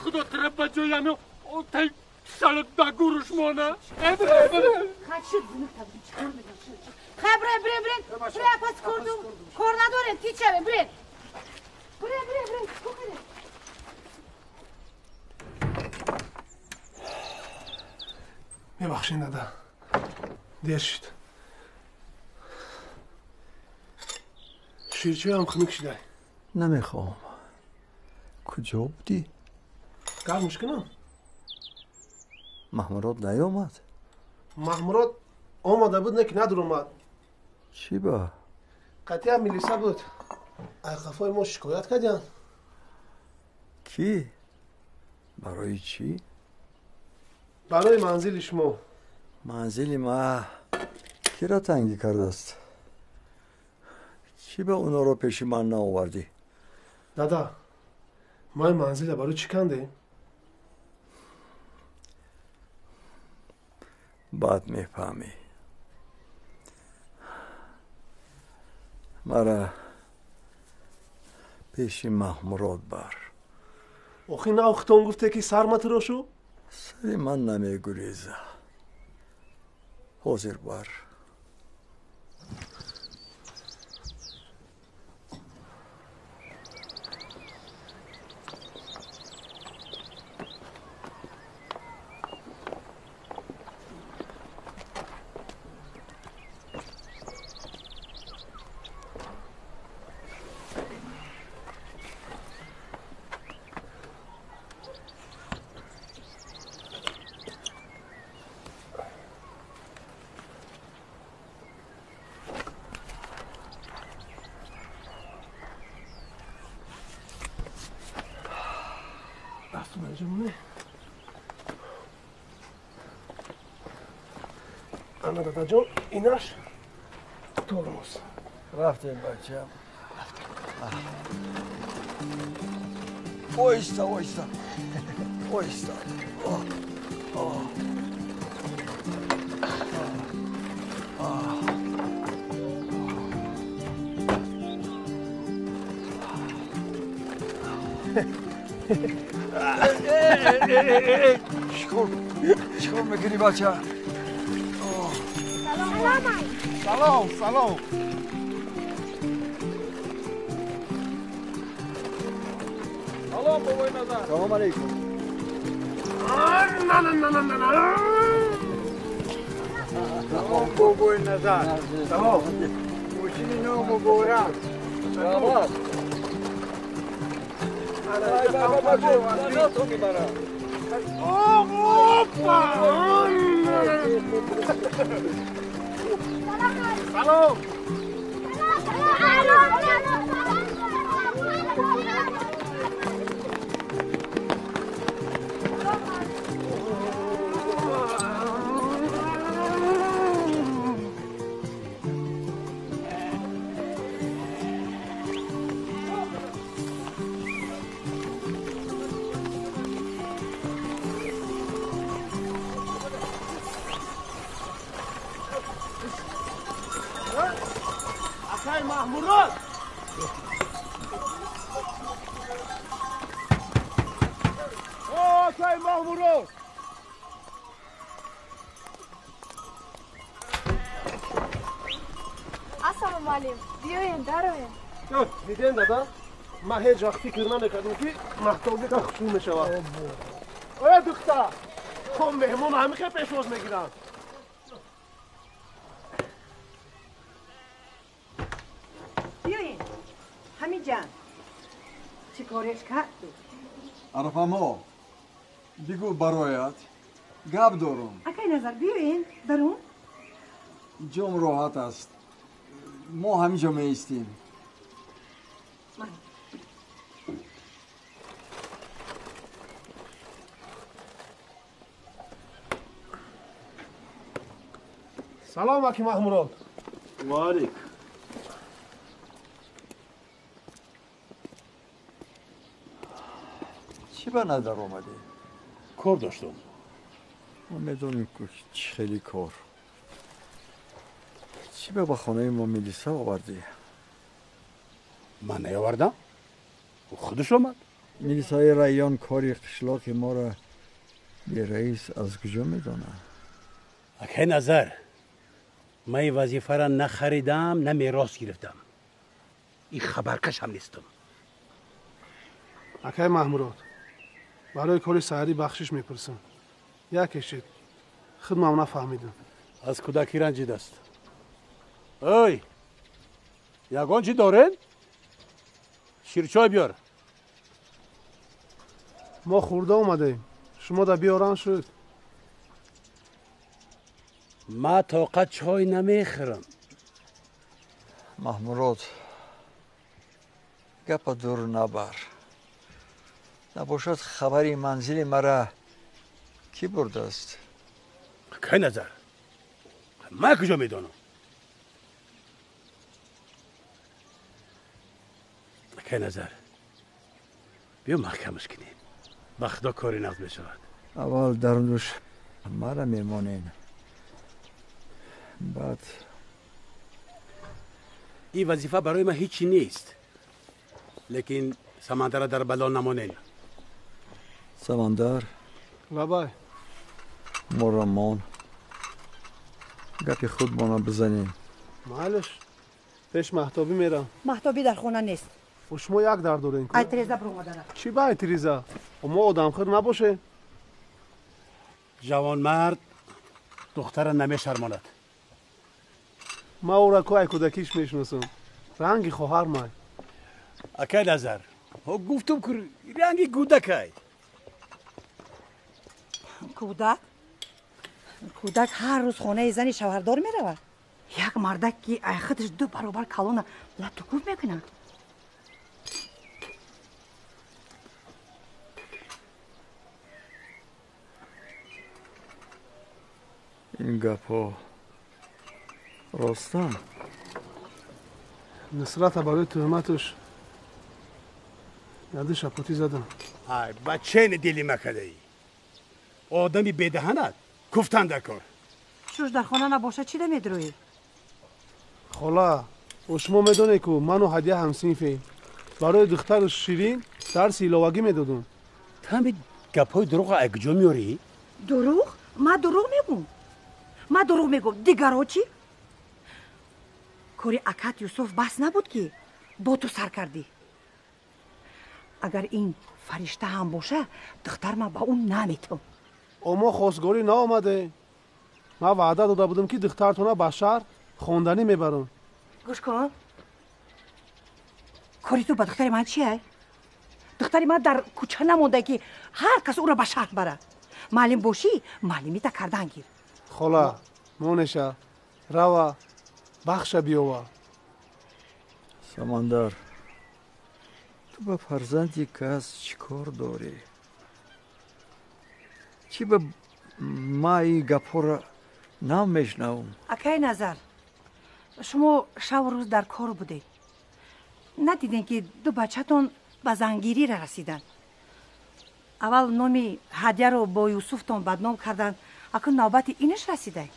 худо тура ба ҷоями отай шалот да гуруш мона хай бирен бирен бирен бирен пас корду кор надорем тичаве бирен бирен бирен бирен мебахшед дада дер шуд ширчоям хунук шудай نمی‌خوام کجا بودی؟ کار مشکنم محمرات نیامد محمرات آمده بود نک ندر اومد چی با؟ قطعه میلیسه بود اقفای ما شکایت کردن کی؟ برای چی؟ برای منزل شما منزل ما کی را تنگی کرده است؟ چی به اونا رو پیش من دادا ما این منزل برای چی کنده؟ بعد می‌فهمی مرا پیش محمورات بر آخی نه اختان گفته که سرمت رو شو؟ سری من نمیگریزه حاضر بر رفتم اینجا مونه انا دادا جان ایناش ترمز رفتیم بچه اویستا اویستا اویستا آه. آه. آه. چیکار چیکار می‌کنی بچه سلام سلام سلام بابای نظر سلام علیکم نه نه نه نه نه سلام بابای نظر سلام موشین نو مبارک سلام سلام اکای هیچ وقت فکر نکردم که مختوبی که خشوم می‌شود آیا دختر خب مهمون همیشه پیشواز می‌گیرن. بیاین همین جان. چی کارش کردی بگو برایت. گپ دارم. اکای نظر بیاین درون جام راحت است. ما همینجا می سلام اکی محمورات وارک چی به نظر آمده کار داشتم. ما می‌دونیم که چی خیلی کار. چی به خانه ما میلیسه آوردی من نیاوردم. او خودش آمد. میلیسای ریان کاری قشلاق ما را به رئیس از کجا میدانه؟ اکه نظر؟ من این وظیفه را نه خریدم نه میراث گرفتم. این خبرکش هم نیستم. اکای محمورات برای کاری سهری بخشش می‌پرسم. یکشید خودم نفهمیدم. از کودکی رنجید است. اوی یگان چی دارن؟ شیرچای بیار. ما خورده اومدیم. شما در بیاران شد. ما طاقت چای نمی‌خورم. محمورات گپ دور نبر. نباشد خبری منزل مرا کی برده است؟ که نظر؟ ما کجا می‌دانم؟ که نظر؟ بیا محکمش کنیم. بخدا کاری نقد بشود اول در دوش مرا میمانین بعد. این وظیفه برای ما هیچی نیست. لیکن سمندر در بلا نمانین. سمندر؟ لبای مرامان گپی خود مانا بزنیم معلش پیش محتابی میرم. محتابی در خونه نیست. و شما یک در دارین ای تریزا برو مادرم. چی با تریزا؟ و ما آدم خیر نباشه. جوان مرد دختر نمی شرماند ما او را که کودکیش می‌شناسم. رنگی خواهر مای. اکای نظر. ها گفتم که رنگی کودکای کودک؟ کودک هر روز خانه زنی شوهردار می‌رود. یک مردک که ای خودش دو برابر کلونه لطکوف می‌کنه این گپا راستم نصرت برای تهمتش. یاد شپوتی زدم. های بچه دلی مکده ای. آدمی بدهند گفتن در کار شوش در خانه نباشه چی میدروی خلا و شما می‌دونه که من و هدیه همسینفیم. برای دختر شیرین درس ایلاوگی می‌دادم تمی گپای دروغ اگجا میاری؟ دروغ؟ ما دروغ میگم. ما دروغ میگم. دیگرها چی؟ کاری اکت یوسف بس نبود که. با تو سر کردی. اگر این فرشته هم باشه دختر ما با اون نمیتم اما خواستگاری نامده. من وعده داده بودم که دخترتونه به شهر خواندنی می‌برم. گوش کن. کاری تو با دختر من چیه؟ دختر من در کوچه نمونده که هر کس او را به شهر بره. معلم باشی معلمی تا کردن گیر. خلا бахша биёвард самандар ту ба фарзанди кас чӣ кор дорӣ? Чӣ ба ман и гапҳоро намешнавам акаи назар шумо шаву рӯз дар кор будед надидем ки ду бачатон ба зангирира расиданд аввал номи ҳадияро бо юсуфтон бадном карданд акнун навбати инаш расидаед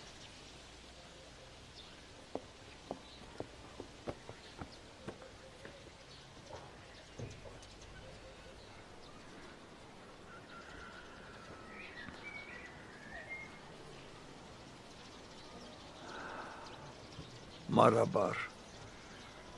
کردن اکنون نوبت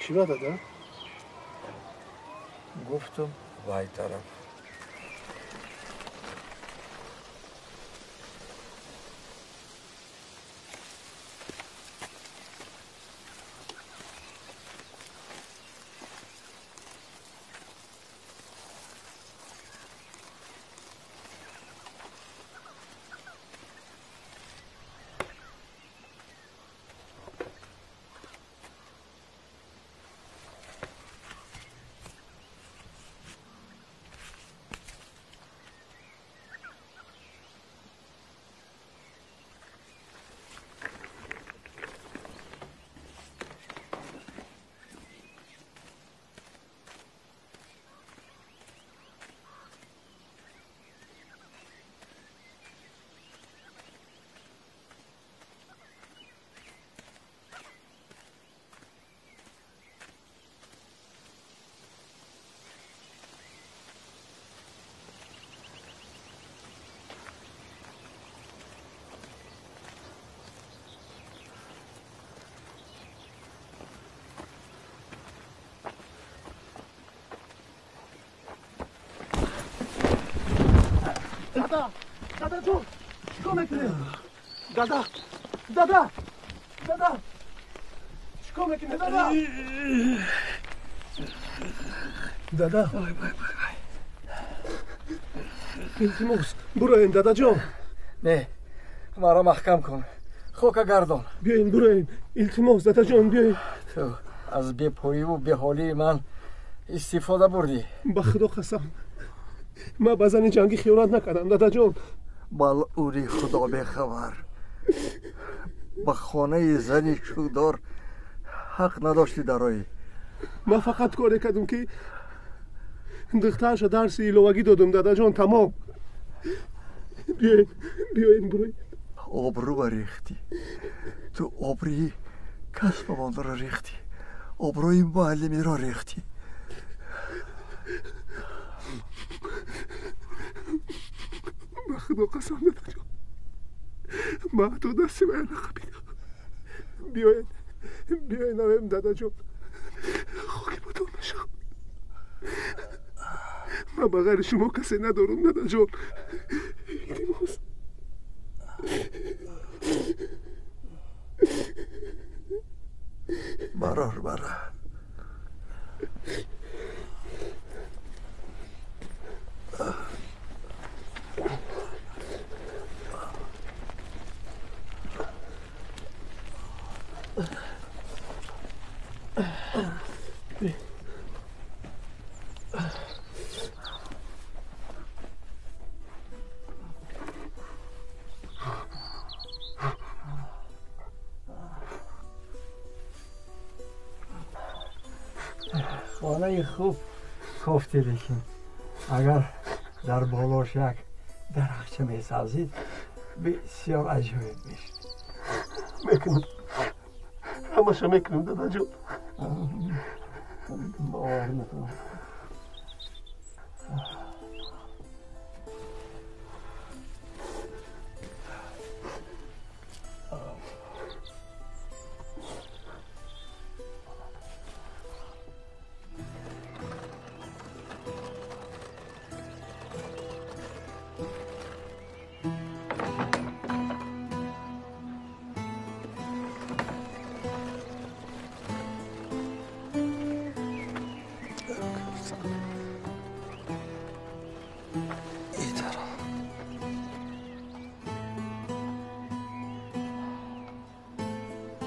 اینش رسیده مرا بر vakuftum vay taraf. را داده؟ گفتم وای طرف دادا دادا جون چیکار می‌کنی دادا دادا دادا چیکار می‌کنی دادا دادا التماس برو دادا جون نه مرا محکم کن خوک گردان بیاین برو التماس دادا جون تو از بیپویی و بیحالی من من به زن جنگی خیانت نکردم دادا جون بل اوری خدا بخبر به خانه زنی چودار حق نداشتی درایی. من فقط کاری کردم که دخترش درس ایلوگی دادم دادا جون تمام. بیاین بیاین بروی آبرو ریختی. تو آبری من را ریختی. آبروی معلمی را ریختی. به خدا قسم جون من تو دستی باید نخبیدم بیاین بیاین نویم دادا جون. خاکی با تو نشم من بغیر شما کسی ندارم دادا جون. التماس برار برار خانه خوب گفتی لیکن اگر در بالاش یک درخچه می سازید بسیار عجیب میشه می‌کنم همشه می‌کنم دادا جون باور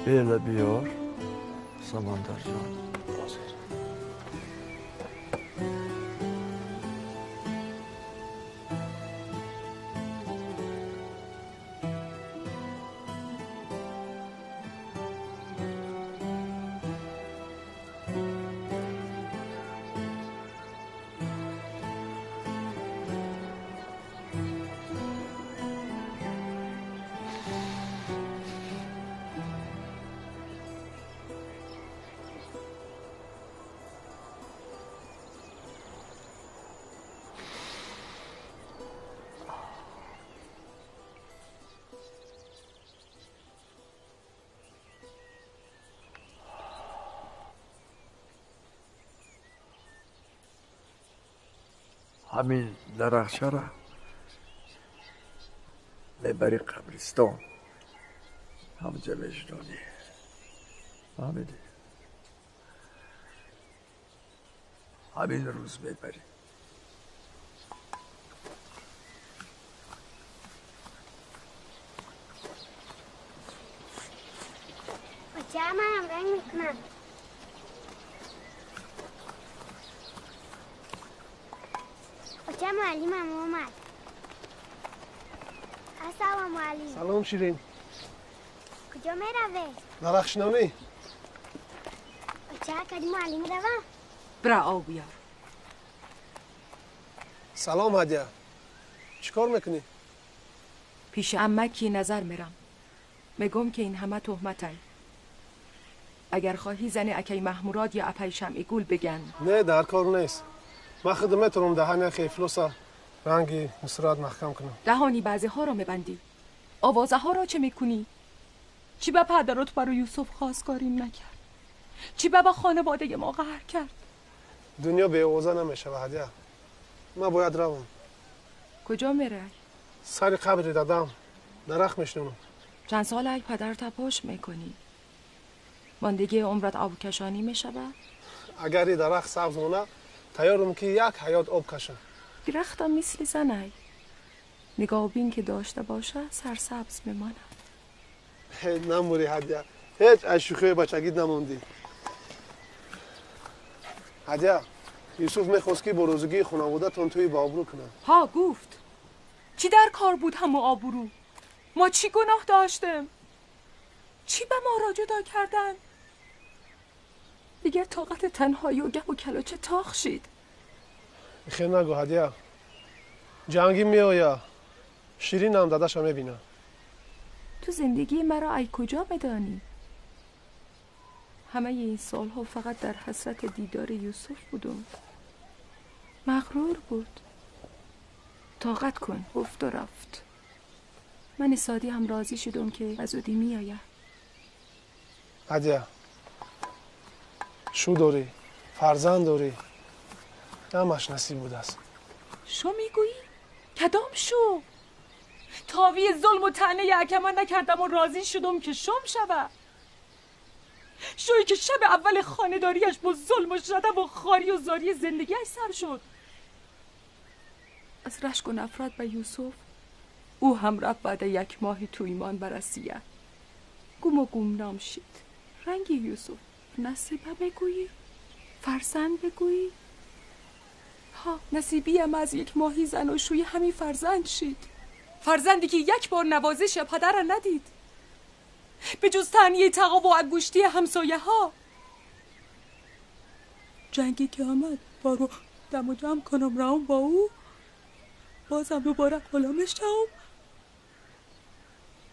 Böyle bir canım. همین درخچه را می‌بری قبرستان. همجا وجدانی. فهمیدی؟ همین روز می‌بری بچه منم رنگ می‌کنم بچه معلمم اومد السلام علیکم سلام شیرین. کجا می‌روه درخشنانی بچه کدی معلمی روم برا آب بیار. سلام هدیه. چیکار می‌کنی؟ پیش امکی نظر میرم. میگم که این همه تهمتن. اگر خواهی زن اکی محموراد یا اپی شمعی گول بگن. نه در کار نیست. من خدمتونم دهن خیفلوس رنگی مصرات محکم کنم. دهانی بعضی ها را میبندی. آوازه ها را چه می‌کنی؟ چی به پدرت برای یوسف خواستگاریم نکرد؟ چی به خانواده ما قهر کرد؟ دنیا به اوضا نمیشه هدیه من باید روم کجا میره سر قبر دادم. درخت میشنونم چند سال اگه پدر تپاش می‌کنی؟ ماندگی عمرت آب کشانی می‌شود؟ اگر درخت سبز مونه تیارم که یک حیات آب کشم درختم مثل زنه. نگاه بین که داشته باشه سرسبز میمانه نموری هدیه. هیچ از شوخی بچگی نموندی. هدیه یوسف می‌خواست که بروزگی خانواده تون توی بابرو کنه ها گفت. چی در کار بود همو آبرو؟ ما چی گناه داشتیم؟ چی به ما را جدا کردن؟ دیگر طاقت تنهایی و گه و کلاچه تاخ شید خیر نگو هدیه. جنگی میآیا شیرین هم دادش هم می‌بینه تو زندگی مرا ای کجا میدانی همه این سالها فقط در حسرت دیدار یوسف بودم. مغرور بود. طاقت کن گفت و رفت. من سادی هم راضی شدم که از زودی میآید هدیه شو داری فرزند داری. همش نصیب بود است. شو می‌گویی؟ کدام شو؟ تاوی ظلم و تنه یکمان نکردم و راضی شدم که شم شوه شوی که شب اول خانداریش با ظلم و شدم و خاری و زاری زندگیش سر شد. از رشک و نفرت به یوسف او هم رفت بعد یک ماه تو ایمان برسیه گم و گمنام شید رنگ یوسف نصیبه بگویی. فرزند بگویی. ها نصیبی هم از یک ماهی زن و شوی همین فرزند شید. فرزندی که یک بار نوازش پدر را ندید. به جز تنیه تقا و انگشتی همسایه ها جنگی که آمد بارو دم و جمع کنم راهم با او. بازم دوباره غلامش شم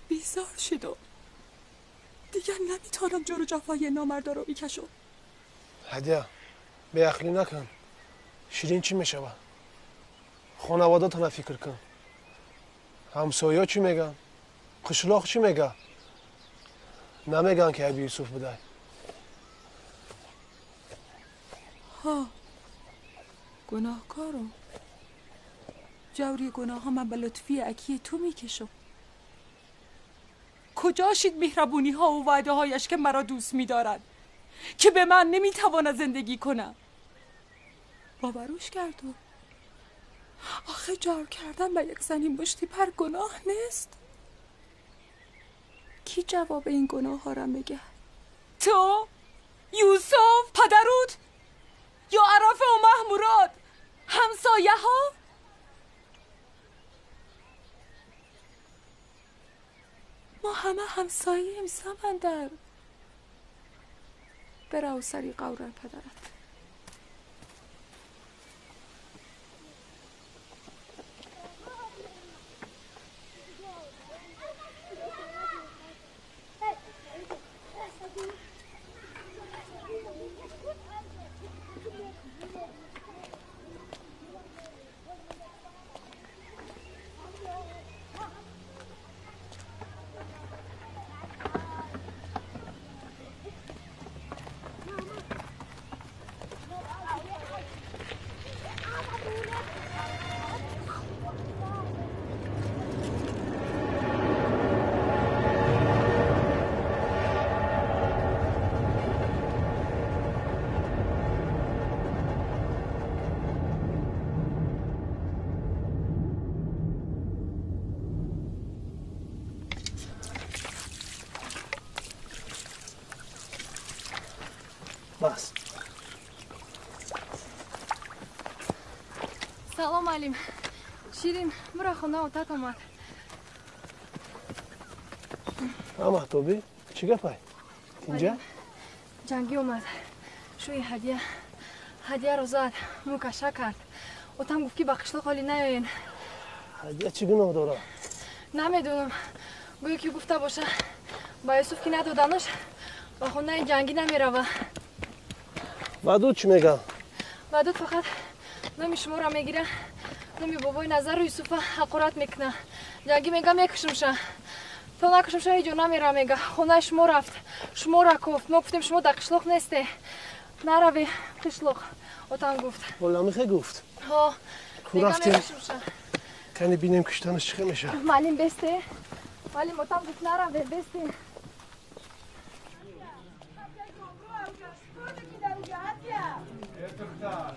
بیزار شدم دیگر نمی‌تونم جلو جفای نامردا رو بکشم. هدیه به اخلی نکن. شیرین چی می‌شوه خانواده تا فکر کن. همسایه چی میگن؟ قشلاق چی میگه نمیگن که ابی یوسف بوده. ها. گناهکارم جوری گناه ها من به لطفی اکی تو می‌کشم. کجا شید مهربونی ها و وعده هایش که مرا دوست میدارد که به من نمی‌تواند زندگی کنم باوروش کردو آخه جار کردن به یک زنی مشتی پر گناه نیست. کی جواب این گناه ها را میگه؟ تو یوسف پدرود یا عرف و محموراد همسایه ها ما همه همسایه ایم سمندر برو سری قورر پدرت سلام علیم شیرین برا خونه اتاق آمد اما توبی چی گفت اینجا؟ جنگی اومد. شوی هدیه. هدیه رو زد مو کشا کرد. اتم گفت که با قشلق حالی نیاین. هدیه چی گناه داره نمی‌دونم. گویا که گفته باشه. با یوسف که ندادنش با خونه جنگی نمی‌روه ودود چی میگم؟ ودود فقط номи шуморо мегира. Номи бобои назару юсуфа ҳақорат мекуна ҷанги мега мекушумша? То накушумша иҷо намера мега. Хонаи шумо рафт. Шумо ра кофт мо гуфтем шумо дар қишлоқ несте. Нараве қишлоқ. Отам гуфт. Оламихе гуфт? Ку рафтем? кани бинем куштанаш чиқа меша малим бесте? Малим отам гуфт. Нараве бесте? Это так.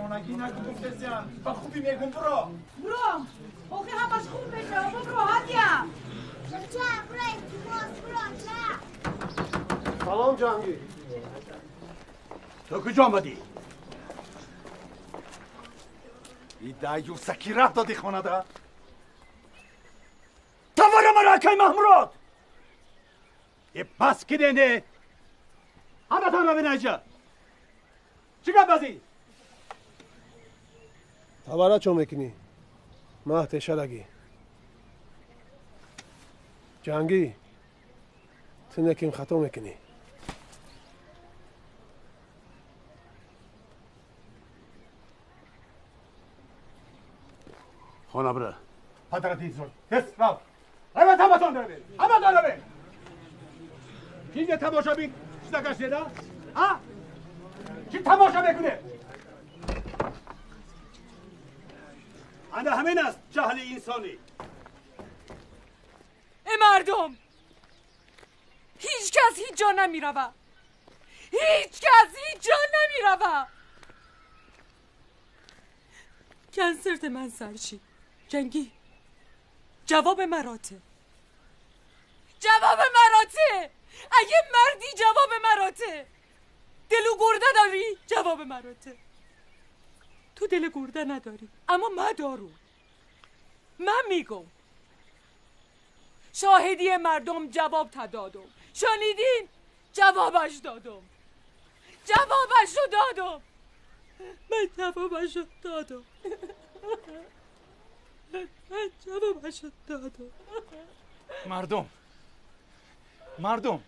دیوانگی نکن گفتسیان با خوبی میگم برو. برو. اوخی همش خوب بشه. برو هادیا سلام جهانگیر. تو کجا آمدی؟ ای دایوسکی رفت دادی خانه ده تاوار مرا اکای محمورات یه پس که دینده همه تان رو بینه اینجا چی گفت بازی؟ хабара чо мекунӣ? Маҳте шарагӣ ҷангӣ? Ту неким хато мекунӣ? Хона бира падратизор тез рав. Рава таматон раве ҳаматон раве кинде тамошабин чизакаш деда? А? Чӣ тамоша мекунед انا همین است جهل انسانی. ای مردم! هیچ کس هیچ جا نمی روه هیچ کس هیچ جا نمی روه کنسرت من سرچی. جنگی. جواب مراته. جواب مراته! اگه مردی جواب مراته. دلو گرده داری؟ جواب مراته. تو دل گرده نداری. اما من دارم من میگم. شاهدی مردم جواب تدادم. شنیدین؟ جوابش دادم. جوابش رو دادم. من جوابش رو دادم. من جوابش رو دادم. مردم. مردم.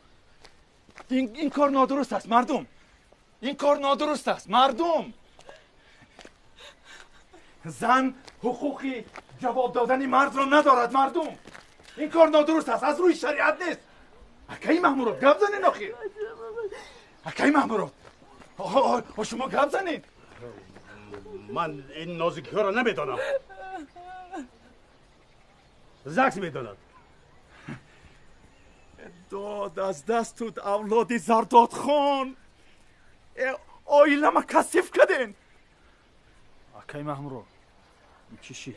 این کار نادرست است مردم. این کار نادرست است مردم. زن حقوقی جواب دادن مرد را ندارد مردم. این کار نادرست است از روی شریعت نیست. اکی محمورات گپ زنین آخی اکی محمورات آه شما گپ زنین. من این نازکی ها را نمی‌دانم. زکس می‌داند. داد از دستت اولادی زرداد خان. آیله ما کسیف کدین اکی محمورو چی شید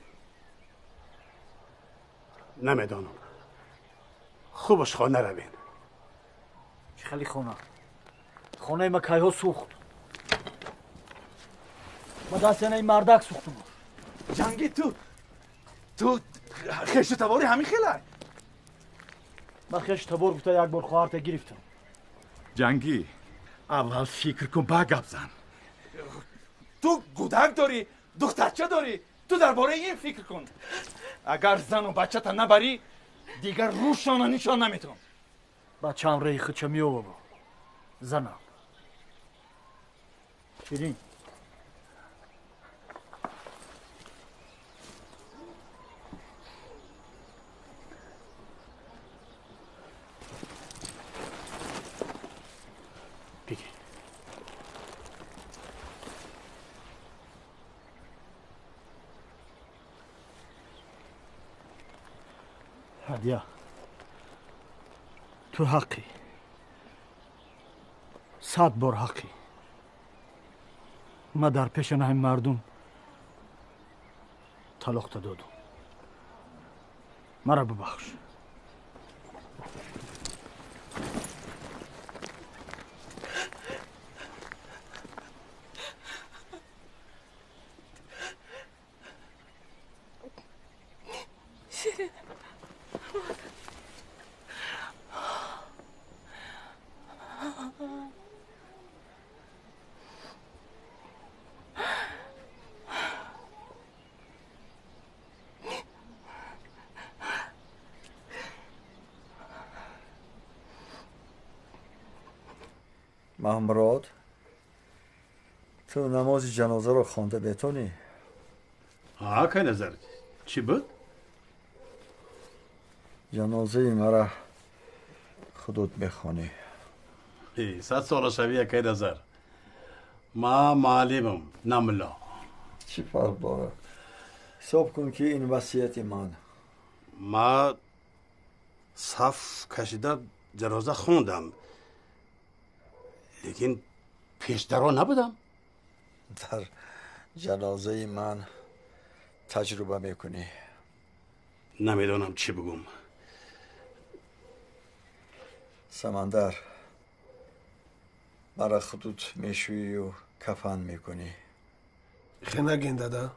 نمی‌دانم خوبش خانه روین چی خیلی خونه. خانه ما کایها سوخت. ما دست این مردک سوختم. جنگی تو تو خشت تباری همین خیلی من خشت تبار گفته یک بار خواهرت گرفتم. جنگی اول فکر کن با گپ زن. تو گودک داری دخترچه داری. تو درباره این فکر کن. اگر زن و بچه تا نبری دیگر روشان نشان نمی‌تونم. بچه هم ریخه چه میو بابا زنم. شیرین هدیه تو حقی. صد بار حقی. ما در پیش نه مردم طلاق دادم. مرا ببخش محمراد تو نماز جنازه رو خوانده بتونی ها که نظر؟ چی بود؟ جنازه مرا خودت بخوانی ای صد سال شویه که نظر؟ ما معلمم نملا. چی فرق داره؟ حساب کن که این وصیت من ما صف کشیده جنازه خوندم. لیکن پیشترا نبودم. در جنازه من تجربه می‌کنی؟ نمی‌دانم چی بگم. سمندر مرا خطوط میشویی و کفن می‌کنی. خیلی نگین دادا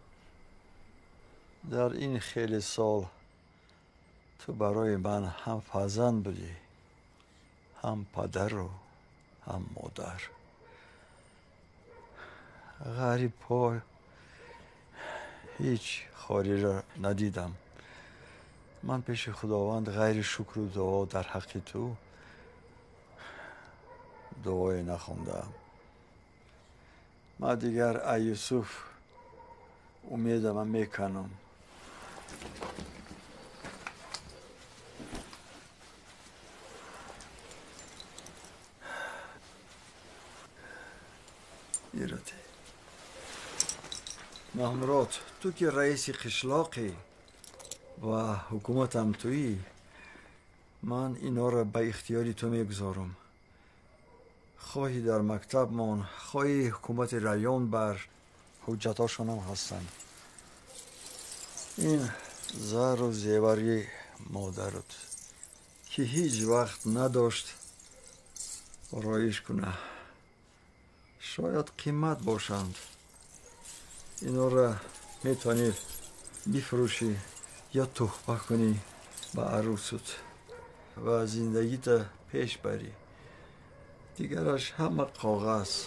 در این خیلی سال تو برای من هم فرزند بودی هم پدر و هم مادر. غریب پای. هیچ خاری را ندیدم. من پیش خداوند غیر شکر و دعا در حق تو دعای نخوندم ما دیگر ای یوسف امیدم می‌کنم. ایراتی маҳмурод ту ки раиси қишлоқӣ ва ҳукуматам туӣ ман инҳоро ба ихтиёри ту мегузорум хоҳӣ дар мактаб мон хоҳи ҳукумати раён бар ҳуҷҷатошонам ҳастанд. Ин зару зеварии модарут ки ҳеҷ вақт надошт ороиш куна шояд қимат бошанд. اینا را می‌تونی بفروشی یا تحفه کنی به عروست و زندگیت پیش بری. دیگرش همه کاغذ.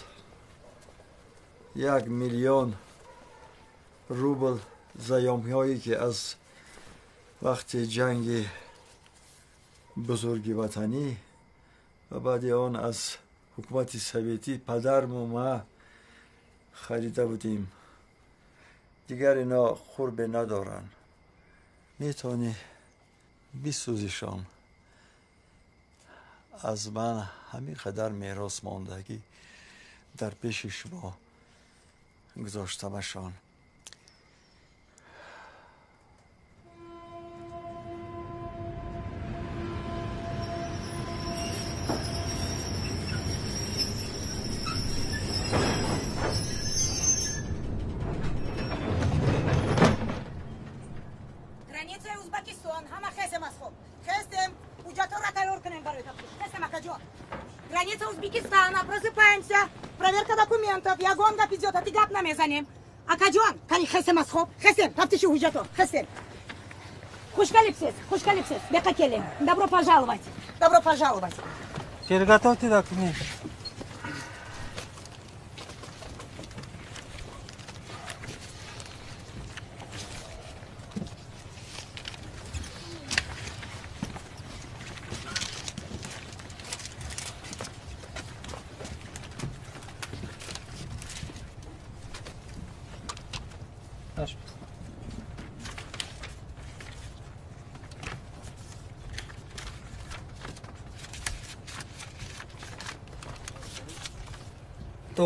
یک میلیون روبل زیامی هایی که از وقت جنگ بزرگ وطنی و بعد آن از حکومت سویتی پدرم و ما خریده بودیم. دیگر اینا خوربه ندارن. می‌تونی بسوزیشان از من همین قدر میراث ماندگی در پیش شما گذاشتمشان. Джато, Хассель. Хушкалипсис, хушкалипсис, бека келин. Добро пожаловать. Добро пожаловать. Переготовьте документы.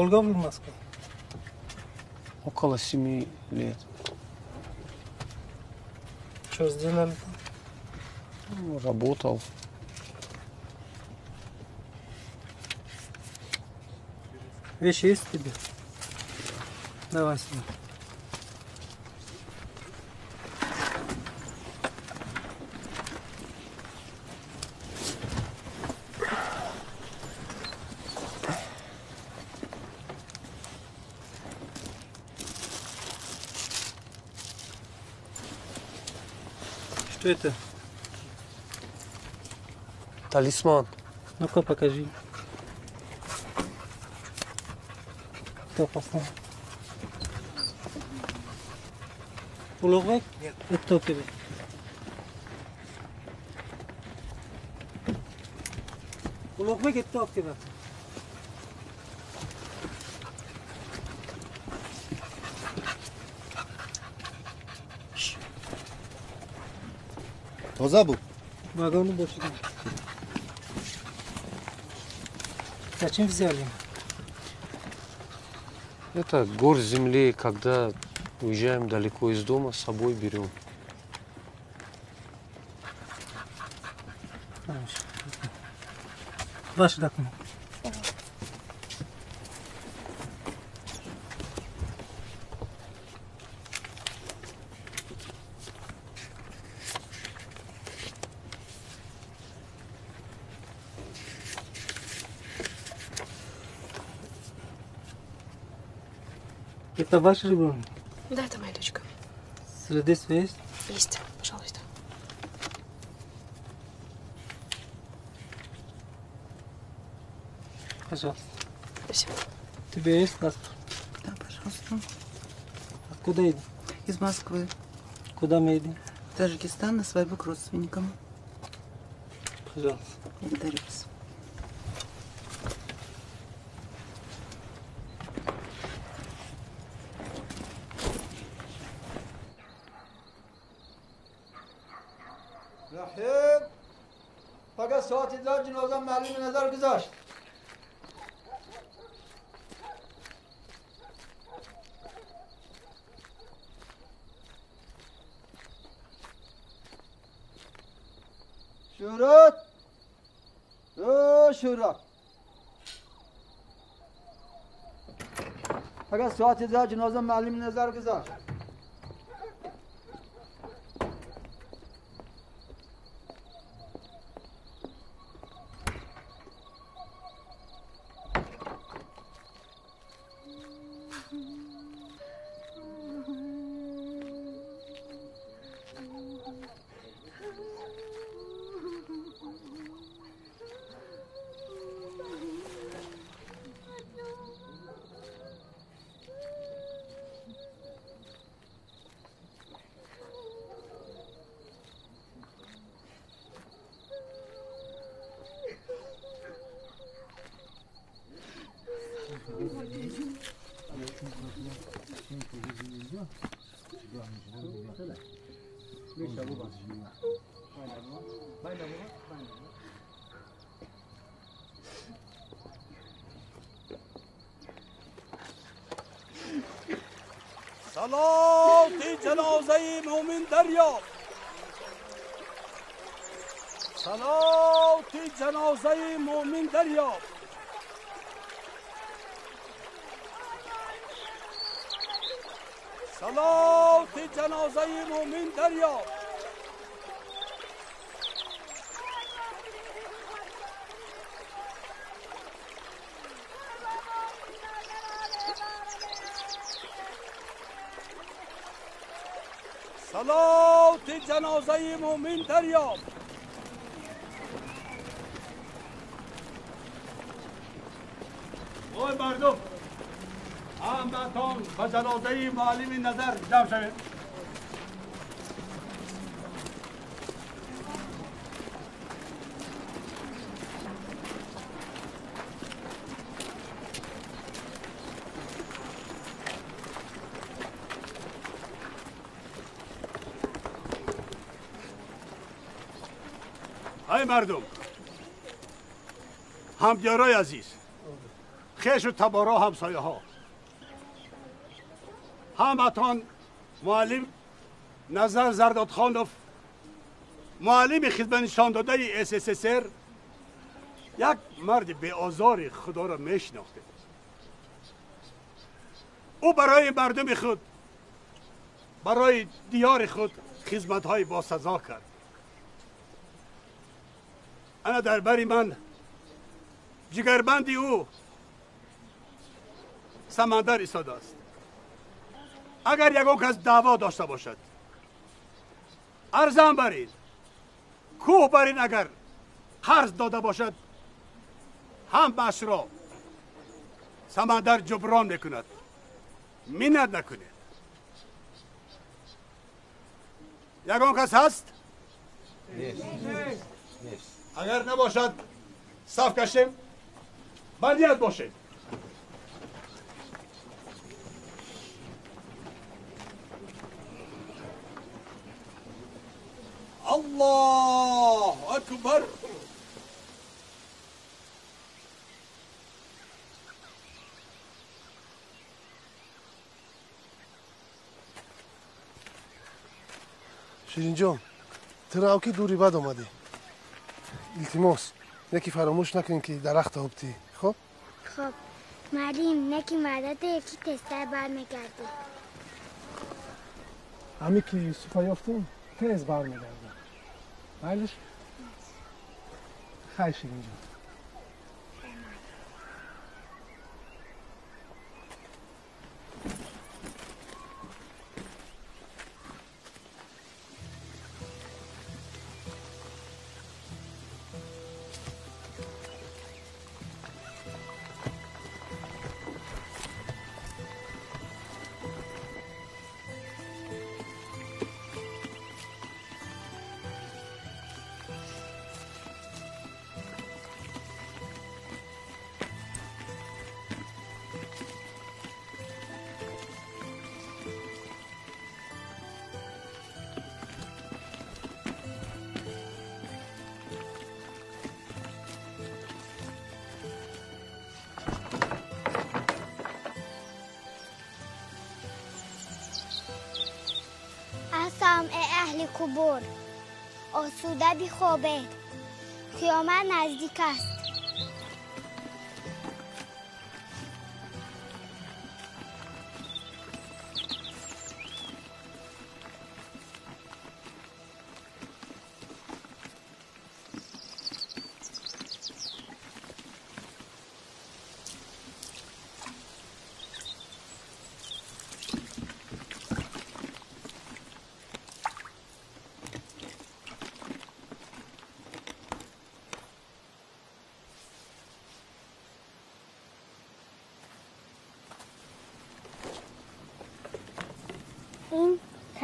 Долго в Москве? Около семи лет. Что сделали? Ну, Работал. Вещи есть тебе? Давай сюда. Что это? Талисман. Ну-ка покажи. Кто послал? Улугбек? Нет. Это кто тебе? Улугбек, это кто тебе? Был? Вагоны больше нет. Зачем взяли? Это гор земли, когда Уезжаем далеко из дома, с собой берем. Ваши документы. Это ваш ребенок? Да, это моя дочка. Свидетельство есть? Есть, пожалуйста. Пожалуйста. Спасибо. У тебя есть паспорт? Да, пожалуйста. Откуда едем? Из Москвы. Куда мы едем? В Таджикистан на свадьбу к родственникам. Пожалуйста. Благодарю вас. گذاشت شورت او شورت فقط ساعتی دار جنازه معلوم نظر گذاشت. صلاه جنازه مومن دریاب صلاه جنازه مومن دریاب صلات جنازه مؤمن دریاب. صلات جنازه مؤمن دریاب. وای مردم. همتان به جنازه معلم نظر جمع شوید ای مردم همدیارای عزیز خیش و تبارا همسایه ها همتان معلم نظر زرداد خانوف معلم خدمت نشان داده SSSR یک مرد به آزار خدا را میشناخته. او برای مردم خود برای دیار خود خدمت های با سزا کرد. انا در بری من جگربندی او سمندر ایستاده است. اگر یگان کس دعوا داشته باشد ارزم برید. کوه برین اگر قرض داده باشد هم بش را سمندر جبران می‌کند. منت نکنید. یگان کس هست؟ اگر نباشد صف کشیم بندیت باشید الله أكبر شیرین جان تراوکی دوری بعد آمده التماس یکی فراموش نکنین که درخت آبتی خب؟ خب مریم نکی مدد یکی تستر برمیگرده همه که یوسف یافتیم تیز میگردی؟ Meilers? Gijs zien آسوده بی خوابه قیامت نزدیک است.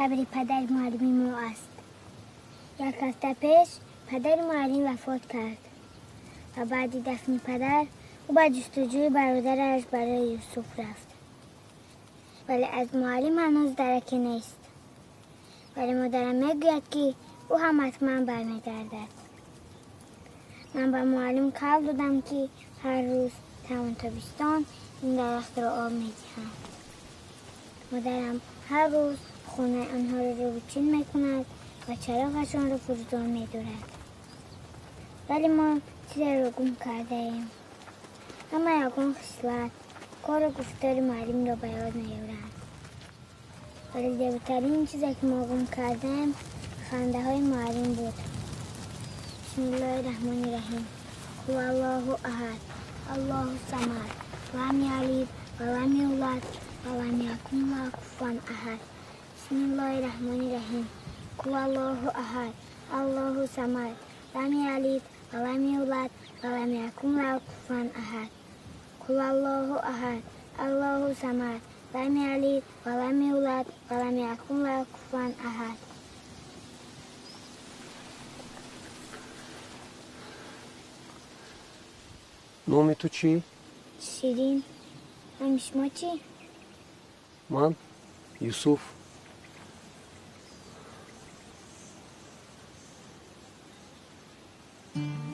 خبر پدر معلمی ما است. یک هفته پیش پدر معلم وفات کرد. و بعد دفن پدر او به جستجوی برادرش برای یوسف رفت. ولی از معلم هنوز درکی نیست. ولی مادرم می‌گوید که او هم حتما برمیگردد. من به معلم قول دادم که هر روز تمام تابستان این درخت را آب می‌دهم. مادرم هر روز خونه آنها را روچین می‌کند و چراغشان را فروزان میدارد. ولی ما چیز را گم کرده ایم اما یکان خصلت کار گفتار معلم را به یاد ولی زیباترین چیزی که ما گم کردیم خنده های معلم بود. بسم الله الرحمن الرحیم. هو الله احد الله صمد لم یلد ولم یولد ولم یکن له کفوا احد. Bismillahirrahmanirrahim. Kuallahu ahad. Allahu samad. Lam yalid wa lam yulad wa lam yakun lahu kufuwan ahad. Kuallahu ahad. Allahu samad. Lam yalid wa lam yulad wa lam yakun lahu kufuwan ahad. Nomi tu chi? Şirin. Amiş moçi? Mam, Yusuf. Mm-hmm.